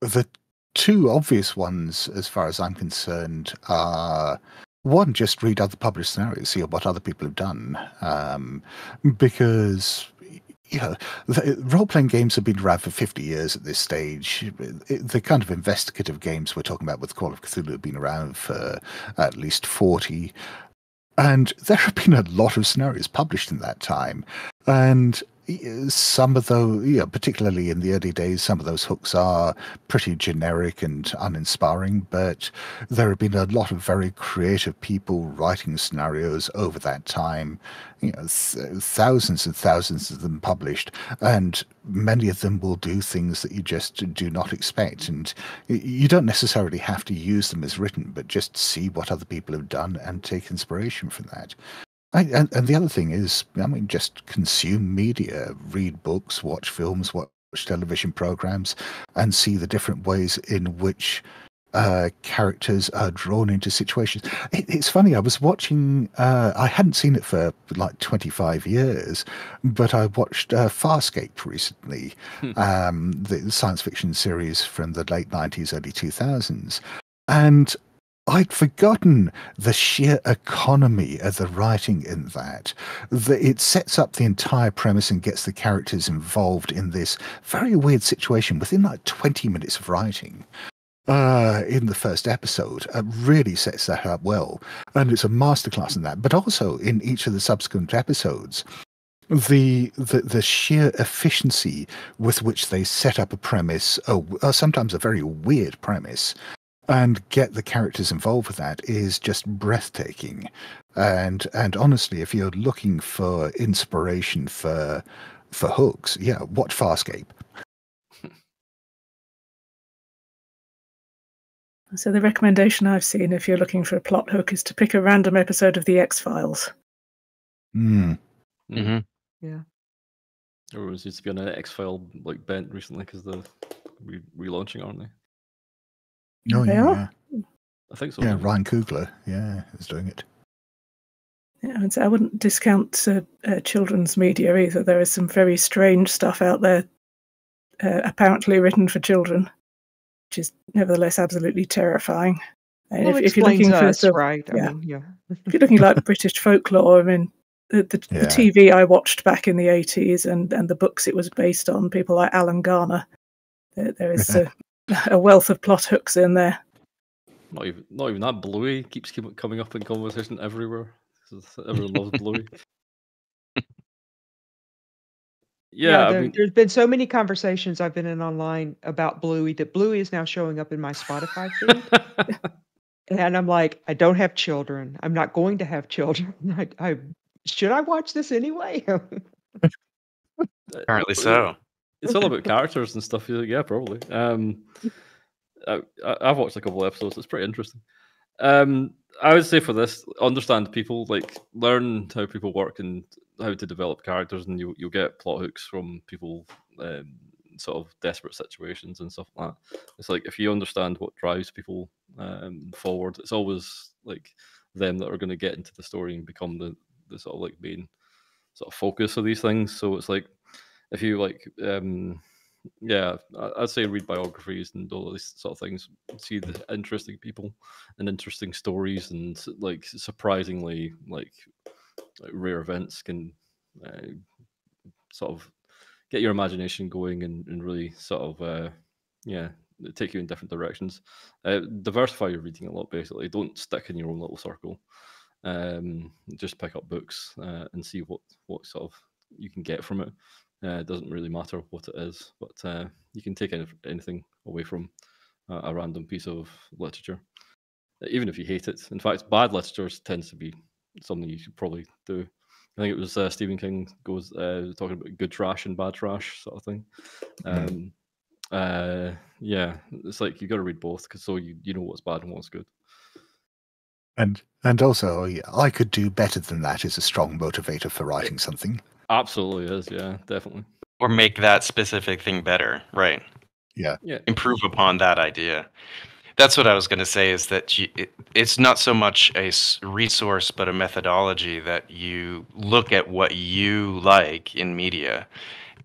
the two obvious ones, as far as I'm concerned, are one, just read other published scenarios, see what other people have done, um, because you know role playing games have been around for 50 years at this stage. The kind of investigative games we're talking about with Call of Cthulhu have been around for at least 40. And there have been a lot of scenarios published in that time. And some of those, particularly in the early days, some of those hooks are pretty generic and uninspiring, but there have been a lot of very creative people writing scenarios over that time. You know, th- thousands and thousands of them published, and many of them will do things that you just do not expect. And you don't necessarily have to use them as written, but just see what other people have done and take inspiration from that. I, and, and the other thing is, I mean, just consume media, read books, watch films, watch television programs, and see the different ways in which uh, characters are drawn into situations. It, it's funny. I was watching. Uh, I hadn't seen it for like 25 years, but I watched uh, Farscape recently, Hmm. um, the science fiction series from the late 90s, early 2000s, and I'd forgotten the sheer economy of the writing in that. It sets up the entire premise and gets the characters involved in this very weird situation within like 20 minutes of writing. Uh, in the first episode, uh, really sets that up well, and it's a masterclass in that. But also in each of the subsequent episodes, the the, the sheer efficiency with which they set up a premise, a, uh, sometimes a very weird premise, and get the characters involved with that is just breathtaking. And and honestly, if you're looking for inspiration for for hooks, yeah, watch Farscape. So the recommendation I've seen, if you're looking for a plot hook, is to pick a random episode of the X Files. Mm. hmm Everyone seems to be on an X File like bent recently because they're re- relaunching, aren't they? Oh They yeah, are? yeah, I think so. yeah. Ryan Coogler, yeah, is doing it. Yeah, I'd say I wouldn't discount uh, uh, children's media either. There is some very strange stuff out there, uh, apparently written for children, which is nevertheless absolutely terrifying. And Well, if, if you're explains looking for us, sort of- right? I yeah. mean, yeah. if you're looking like British folklore, I mean, the, the, Yeah. the TV I watched back in the 80s and, and the books it was based on, people like Alan Garner, there, there is a, a wealth of plot hooks in there. Not even not even that. Bluey keeps keep coming up in conversation everywhere. Everyone loves Bluey. Yeah, I there, mean, there's been so many conversations I've been in online about Bluey that Bluey is now showing up in my Spotify feed. and I'm like, I don't have children. I'm not going to have children. I, I should I watch this anyway? Apparently so. It's all about characters and stuff. Like, yeah, probably. Um, I, I've watched a couple of episodes. It's pretty interesting. Um, I would say for this, understand people, like learn how people work and how to develop characters, and you you'll get plot hooks from people, um, sort of desperate situations and stuff like that. It's like if you understand what drives people um, forward, it's always like them that are going to get into the story and become the the sort of like main sort of focus of these things. So it's like if you like um yeah i'd say read biographies and all these sort of things see the interesting people and interesting stories and like surprisingly like, like rare events can uh, sort of get your imagination going and, and really sort of uh, yeah take you in different directions. Uh, diversify your reading a lot. Basically, don't stick in your own little circle. Um, just pick up books uh, and see what what sort of you can get from it. Uh, it doesn't really matter what it is, but uh, you can take any, anything away from a, a random piece of literature, even if you hate it. In fact, bad literature tends to be something you should probably do. I think it was uh, Stephen King goes uh, talking about good trash and bad trash sort of thing. Mm. Um, uh, yeah, it's like you got to read both because so you you know what's bad and what's good. And and also, yeah, I could do better than that is a strong motivator for writing something. Absolutely is, yeah, definitely. Or make that specific thing better, right? Yeah. Yeah. Improve upon that idea. That's what I was going to say is that you, it, it's not so much a resource, but a methodology that you look at what you like in media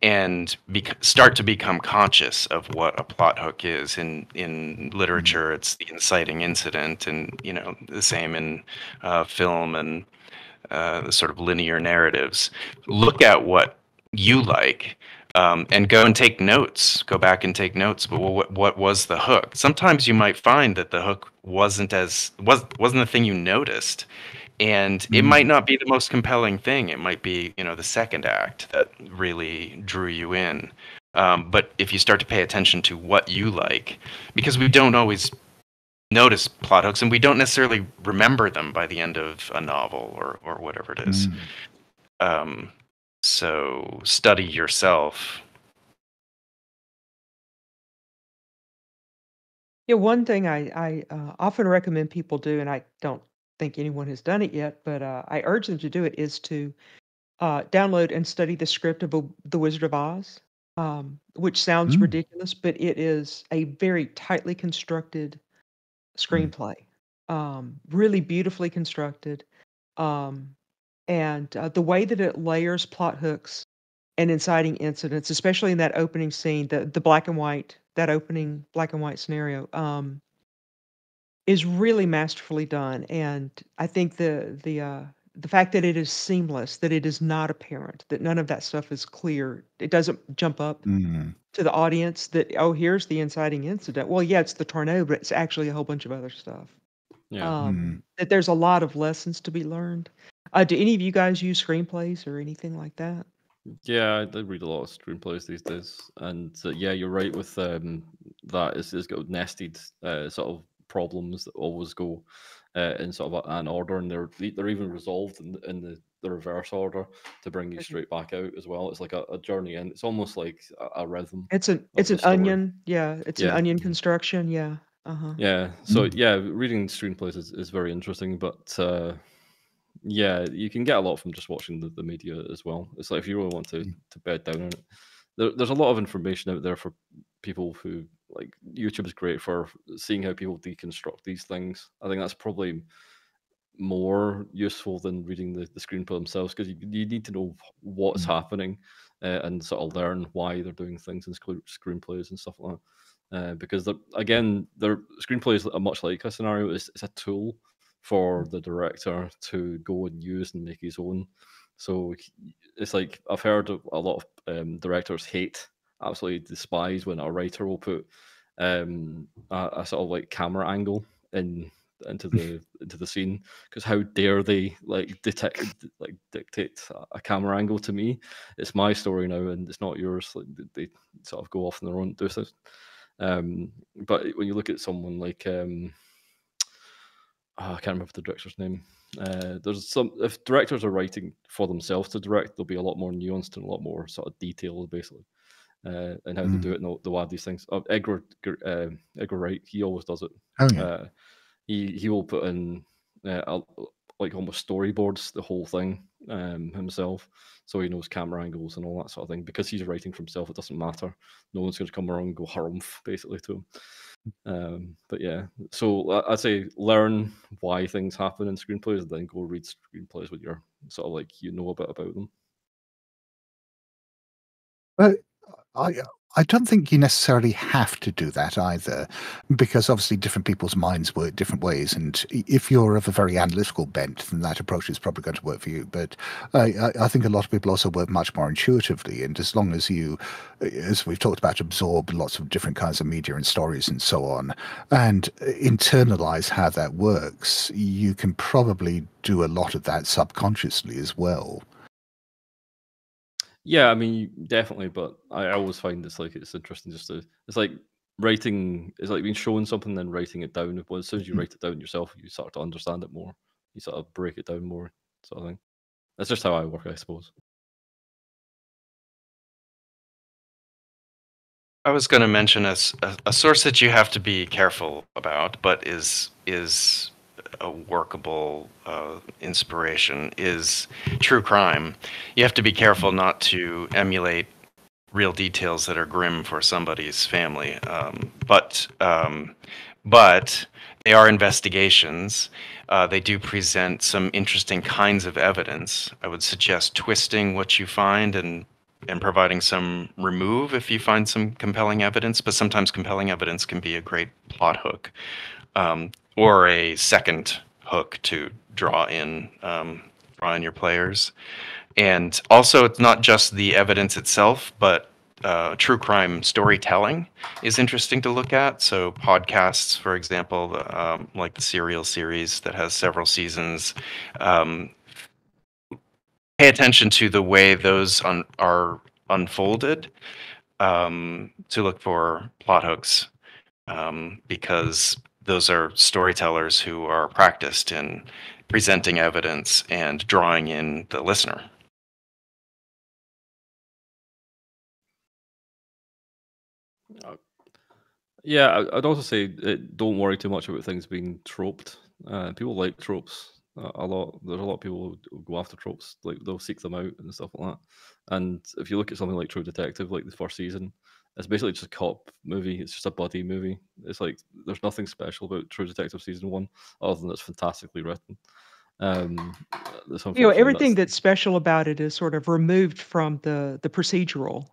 and bec- start to become conscious of what a plot hook is in in literature it's the inciting incident and you know the same in uh, film and uh, the sort of linear narratives look at what you like um, and go and take notes go back and take notes but what, what was the hook? Sometimes you might find that the hook wasn't as was wasn't the thing you noticed and it Mm. might not be the most compelling thing. It might be you know the second act that really drew you in. Um, but if you start to pay attention to what you like because we don't always notice plot hooks and we don't necessarily remember them by the end of a novel or, or whatever it is Mm. um, so study yourself Yeah, one thing I, I uh, often recommend people do, and I don't think anyone has done it yet, but uh, I urge them to do it, is to uh, download and study the script of a, The Wizard of Oz, um, which sounds Mm. ridiculous, but it is a very tightly constructed screenplay, um, really beautifully constructed. Um, and uh, the way that it layers plot hooks and inciting incidents, especially in that opening scene, the the black and white, that opening black and white scenario, um, is really masterfully done. And I think the the uh, the fact that it is seamless, that it is not apparent, that none of that stuff is clear, it doesn't jump up Mm. to the audience that oh, here's the inciting incident. Well, yeah, it's the tornado, but it's actually a whole bunch of other stuff. Yeah. Um, That there's a lot of lessons to be learned. Uh, do any of you guys use screenplays or anything like that? Yeah, I read a lot of screenplays these days, and uh, yeah, you're right with um, that. It's, it's got nested uh, sort of problems that always go uh, in sort of an order, and they're they're even resolved in, the- in the, the reverse order to bring you straight back out as well. It's like a, a journey, and it's almost like a, a rhythm. It's an it's an story. onion. Yeah, it's an onion construction. Yeah. Uh huh. Yeah. So Mm. yeah, reading screenplays is, is very interesting, but uh, yeah, you can get a lot from just watching the, the media as well. It's like if you really want to Mm. to bed down on it, there, there's a lot of information out there for people who like YouTube is great for seeing how people deconstruct these things. I think that's probably more useful than reading the, the screenplay themselves because you, you need to know what's Mm. happening uh, and sort of learn why they're doing things in screen- screenplays and stuff like that. Uh, because they're, again, their screenplays are much like a scenario. It's, it's a tool for the director to go and use and make his own. So it's like I've heard a lot of um, directors hate, absolutely despise when a writer will put um, a, a sort of like camera angle in into the into the scene. Because how dare they like detect like dictate a- camera angle to me? It's my story now and it's not yours. Like they, they sort of go off on their own do this um but when you look at someone like um oh, i can't remember the director's name. Uh there's some if directors are writing for themselves to direct they'll be a lot more nuanced and a lot more sort of detailed basically uh, and how they Mm. do it and they'll, they'll these things uh, edgar uh, edgar wright he always does it Oh yeah. uh, he he will put in uh, a- like almost storyboards the whole thing um, himself, so he knows camera angles and all that sort of thing. Because he's writing for himself, it doesn't matter. No one's going to come around and go harumph basically to him. Um, but yeah, so I'd say learn why things happen in screenplays, and then go read screenplays when you're sort of like you know a bit about them. I I don't think you necessarily have to do that either, because obviously different people's minds work different ways. And if you're of a very analytical bent, then that approach is probably going to work for you. But I, I think a lot of people also work much more intuitively. And as long as you, as we've talked about, absorb lots of different kinds of media and stories and so on, and internalize how that works, you can probably do a lot of that subconsciously as well. Yeah, I mean, definitely, but I always find it's like it's interesting just to it's like writing it's like being shown something and then writing it down. Well, as soon as you mm. write it down yourself, you start to understand it more. You sort of break it down more, sort of thing. That's just how I work, I suppose. I was going to mention a, a, a source that you have to be careful about, but is is a workable uh, inspiration is true crime. You have to be careful not to emulate real details that are grim for somebody's family. Um, but um, but they are investigations. Uh, they do present some interesting kinds of evidence. I would suggest twisting what you find and and providing some remove if you find some compelling evidence. But sometimes compelling evidence can be a great plot hook. Um, or a second hook to draw in um, draw in your players. And also, it's not just the evidence itself, but uh, true crime storytelling is interesting to look at. So, podcasts, for example, um, like the Serial series that has several seasons, um, pay attention to the way those un- are unfolded um, to look for plot hooks um, because those are storytellers who are practiced in presenting evidence and drawing in the listener. Yeah, I'd also say uh, don't worry too much about things being troped. Uh, people like tropes a lot. There's a lot of people who go after tropes, like they'll seek them out and stuff like that. And if you look at something like True Detective, like the first season, it's basically just a cop movie. It's just a buddy movie. It's like there's nothing special about True Detective season one, other than it's fantastically written. Um, you know, everything that's... that's... special about it is sort of removed from the the procedural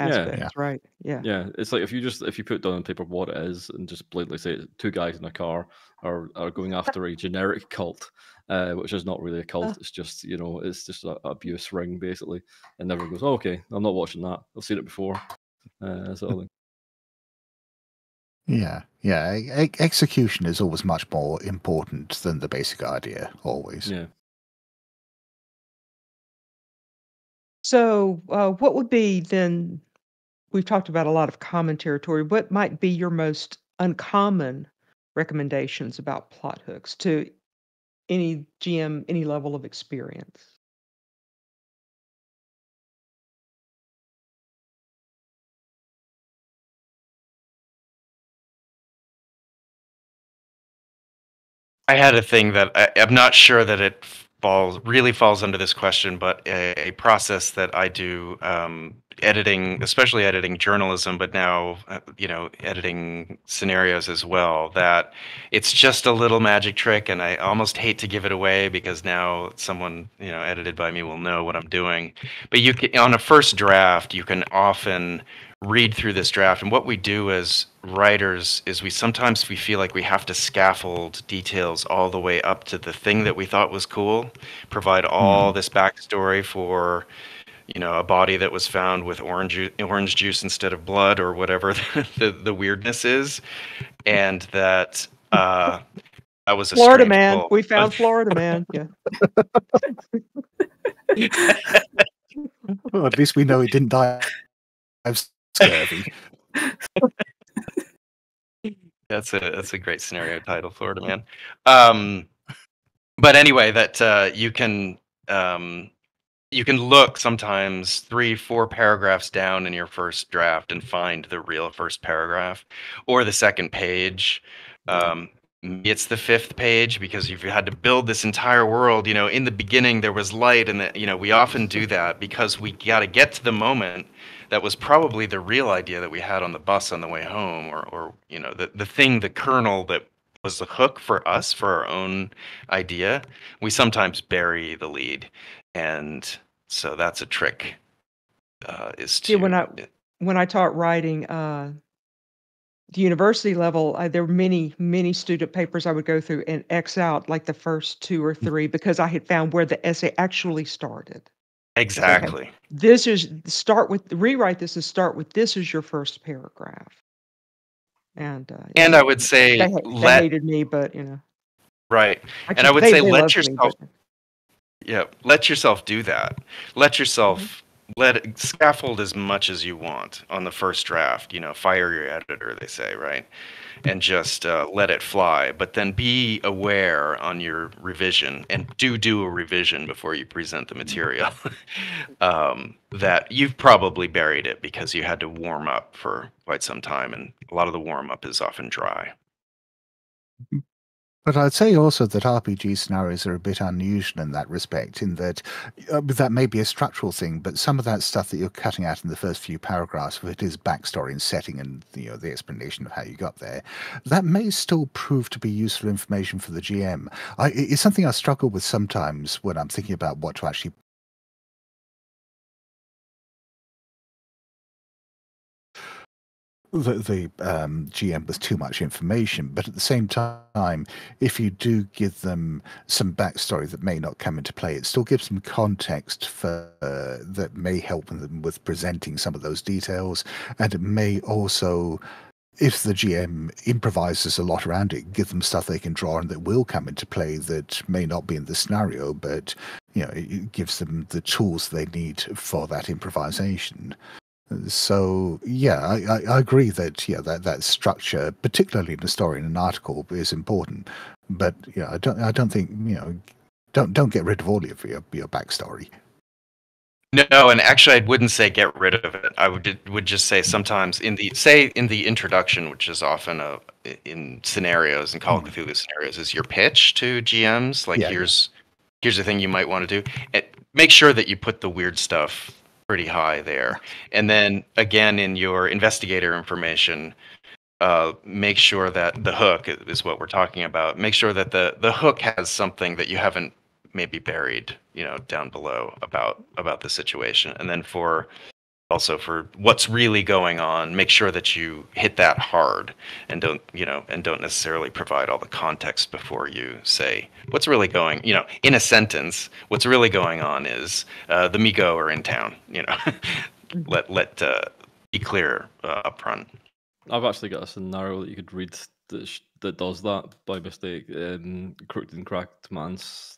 aspects, yeah. right? Yeah, yeah. It's like if you just if you put down on paper what it is and just blatantly say two guys in a car are are going after a generic cult, uh, which is not really a cult. Uh. It's just you know it's just an abuse ring basically, and everyone goes, oh, okay, I'm not watching that. I've seen it before uh, sort of thing. Yeah, yeah. E- execution is always much more important than the basic idea. Always. Yeah. So, uh, what would be then? We've talked about a lot of common territory. What might be your most uncommon recommendations about plot hooks to any GM, any level of experience? I had a thing that I, I'm not sure that it falls really falls under this question, but a, a process that I do um, editing, especially editing journalism, but now uh, you know editing scenarios as well. That it's just a little magic trick, and I almost hate to give it away because now someone you know edited by me will know what I'm doing. But you can on a first draft, you can often read through this draft and what we do as writers is we sometimes we feel like we have to scaffold details all the way up to the thing that we thought was cool provide all mm. this backstory for you know a body that was found with orange orange juice instead of blood or whatever the, the weirdness is and that uh that was a florida man. we found florida man. Yeah. Well, at least we know he didn't die scurvy. that's a that's a great scenario title, Florida Man. Um, but anyway, that uh, you can um, you can look sometimes three, four paragraphs down in your first draft and find the real first paragraph or the second page. Um, it's the fifth page because you've had to build this entire world. You know, in the beginning there was light, and the, you know we often do that because we got to get to the moment that was probably the real idea that we had on the bus on the way home, or, or you know, the, the thing, the kernel that was the hook for us for our own idea. We sometimes bury the lead, and so that's a trick. Uh, is to when I when I taught writing, uh, the university level, uh, there were many, many student papers I would go through and X out like the first two or Mm. three because I had found where the essay actually started. Exactly. This is start with rewrite this and start with this is your first paragraph. And uh, And I would say they, let hated me, but you know, right. actually, And I would they, say they let loved me, yourself but- yeah, let yourself do that. Let yourself Mm-hmm. let it, scaffold as much as you want on the first draft. You know, fire your editor, they say, right? And just uh, let it fly. But then be aware on your revision, and do do a revision before you present the material. um, that you've probably buried it because you had to warm up for quite some time, and a lot of the warm up is often dry. But I'd say also that RPG scenarios are a bit unusual in that respect, in that uh, that may be a structural thing, but some of that stuff that you're cutting out in the first few paragraphs, if it is backstory and setting and you know the explanation of how you got there, that may still prove to be useful information for the GM. I, it's something I struggle with sometimes when I'm thinking about what to actually the, the um, GM with too much information, but at the same time, if you do give them some backstory that may not come into play, it still gives them context for uh, that may help them with presenting some of those details, and it may also. If the GM improvises a lot around it, give them stuff they can draw and that will come into play that may not be in the scenario, but you know, it it gives them the tools they need for that improvisation. So yeah, I, I, agree that yeah that, that structure, particularly in a story in an article, is important. But yeah, I don't I don't think you know don't don't get rid of all of your your backstory. No, and actually, I wouldn't say get rid of it. I would would just say sometimes in the say in the introduction, which is often a in scenarios in Call of mm-hmm. Cthulhu scenarios, is your pitch to GMs. Like Yeah, yeah. here's here's the thing you might want to do. And make sure that you put the weird stuff pretty high there, and then again in your investigator information. Uh, make sure that the hook is what we're talking about. Make sure that the the hook has something that you haven't maybe buried you know down below about about the situation and then for also for what's really going on make sure that you hit that hard and don't you know and don't necessarily provide all the context before you say what's really going you know in a sentence what's really going on is uh, the mi-go are in town you know let let uh, be clear uh, up front I've actually got a scenario that you could read that, sh- that does that by mistake. Um, Crooked and Cracked man's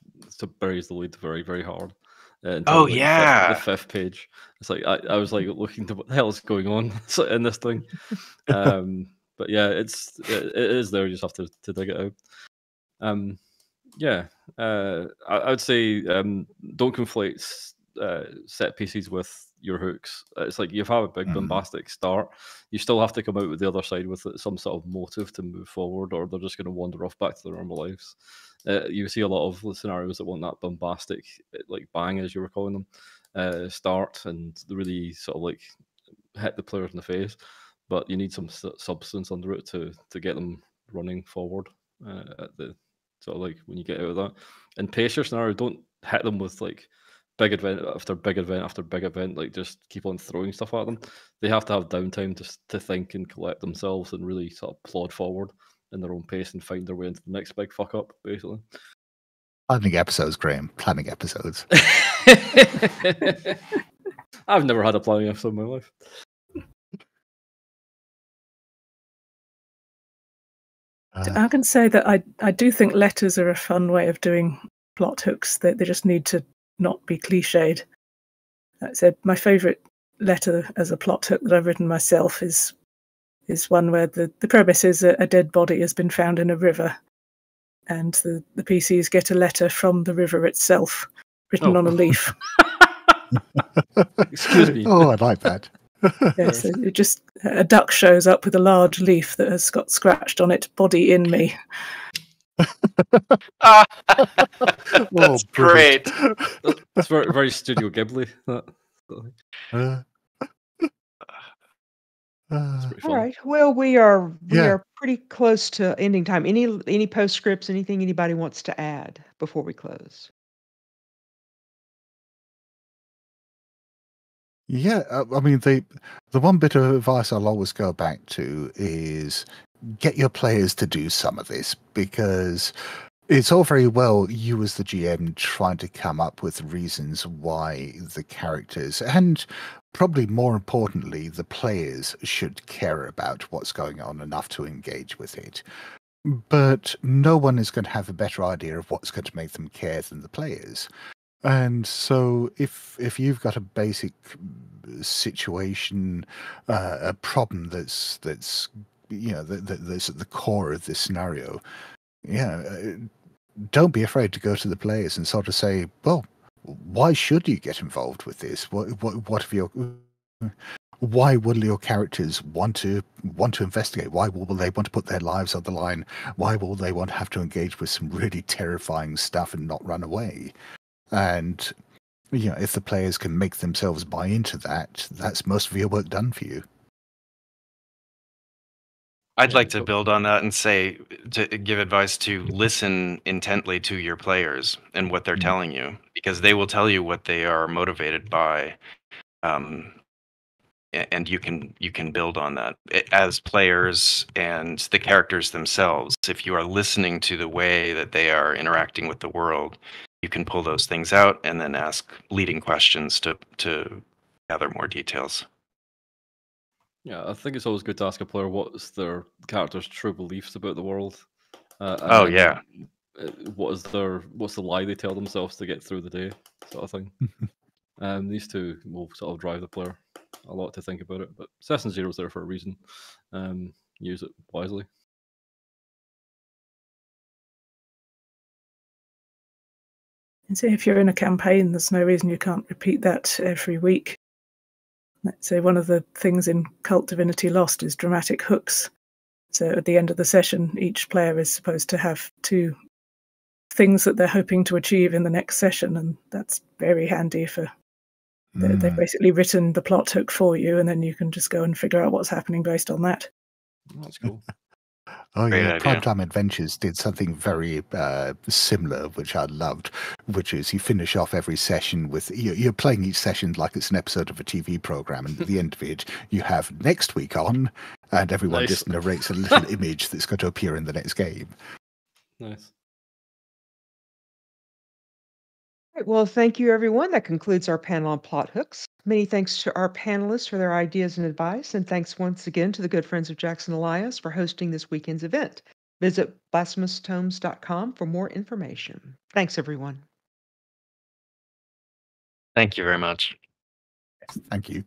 buries the lead very, very hard. Uh, Oh, like, yeah. the fifth page. It's like I, I was like looking to what the hell is going on in this thing. Um, but yeah, it's it, it is there. You just have to, to dig it out. Um, yeah, uh, I, I would say um, don't conflate uh, set pieces with your hooks. It's like you have a big Mhm. bombastic start. You still have to come out with the other side with some sort of motive to move forward, or they're just going to wander off back to their normal lives. Uh, you see a lot of scenarios that want that bombastic, uh, like bang as you were calling them, uh, start and really sort of like hit the players in the face. But you need some substance under it to to get them running forward uh, at the sort of like when you get out of that. And pace your scenario. Don't hit them with like big event after big event after big event. Like just keep on throwing stuff at them. They have to have downtime just to think and collect themselves and really sort of plod forward in their own pace and find their way into the next big fuck up, basically. Planning episodes, Graeme. Planning episodes. I've never had a planning episode in my life. Uh, I can say that I, I do think letters are a fun way of doing plot hooks. That they just need to not be cliched. That said, my favourite letter as a plot hook that I've written myself is is one where the, the premise is a, a dead body has been found in a river, and the, the PCs get a letter from the river itself written Oh. on a leaf. Excuse me. oh, I like that. Yeah, so it just a duck shows up with a large leaf that has got scratched on it, body in me. Oh, that's brilliant. great It's very, very Studio Ghibli. That, that- Uh, uh, it's All fun. right. Well, we are we Yeah. are pretty close to ending time. Any any postscripts? Anything anybody wants to add before we close? Yeah, uh, I mean the the one bit of advice I'll always go back to is get your players to do some of this because it's all very well you as the GM trying to come up with reasons why the characters and probably more importantly the players should care about what's going on enough to engage with it. But no one is going to have a better idea of what's going to make them care than the players. And so if if you've got a basic situation, uh, a problem that's that's you know that, that's at the core of this scenario, yeah, uh, don't be afraid to go to the players and sort of say, well, why should you get involved with this? What what what have your why will your characters want to want to investigate? Why will they want to put their lives on the line? Why will they want to have to engage with some really terrifying stuff and not run away? And you know, if the players can make themselves buy into that, that's most of your work done for you. I'd like to build on that and say to give advice to listen intently to your players and what they're mm-hmm. telling you because they will tell you what they are motivated by um, and you can you can build on that. As players and the characters themselves if you are listening to the way that they are interacting with the world you can pull those things out and then ask leading questions to to gather more details yeah, I think it's always good to ask a player what's their character's true beliefs about the world. Uh, oh yeah. Uh, what is their what's the lie they tell themselves to get through the day, sort of thing. um, these two will sort of drive the player a lot to think about it. But Session Zero is there for a reason. Um, use it wisely. And so if you're in a campaign, there's no reason you can't repeat that every week. Let's say one of the things in Kult Divinity Lost is dramatic hooks. So at the end of the session, each player is supposed to have two things that they're hoping to achieve in the next session, and that's very handy for. Mm. They've basically written the plot hook for you, and then you can just go and figure out what's happening based on that. That's cool. Oh Great yeah, Prime Time Adventures did something very uh, similar, which I loved. Which is you finish off every session with you're, playing each session like it's an episode of a TV program, and at the end of it, you have next week on, and everyone nice. just narrates a little image that's going to appear in the next game. Nice. Right, well, thank you, everyone. That concludes our panel on plot hooks. Many thanks to our panelists for their ideas and advice, and thanks once again to the good friends of Jackson Elias for hosting this weekend's event. Visit blasphemoustomes.com for more information. Thanks, everyone. Thank you very much. Thank you.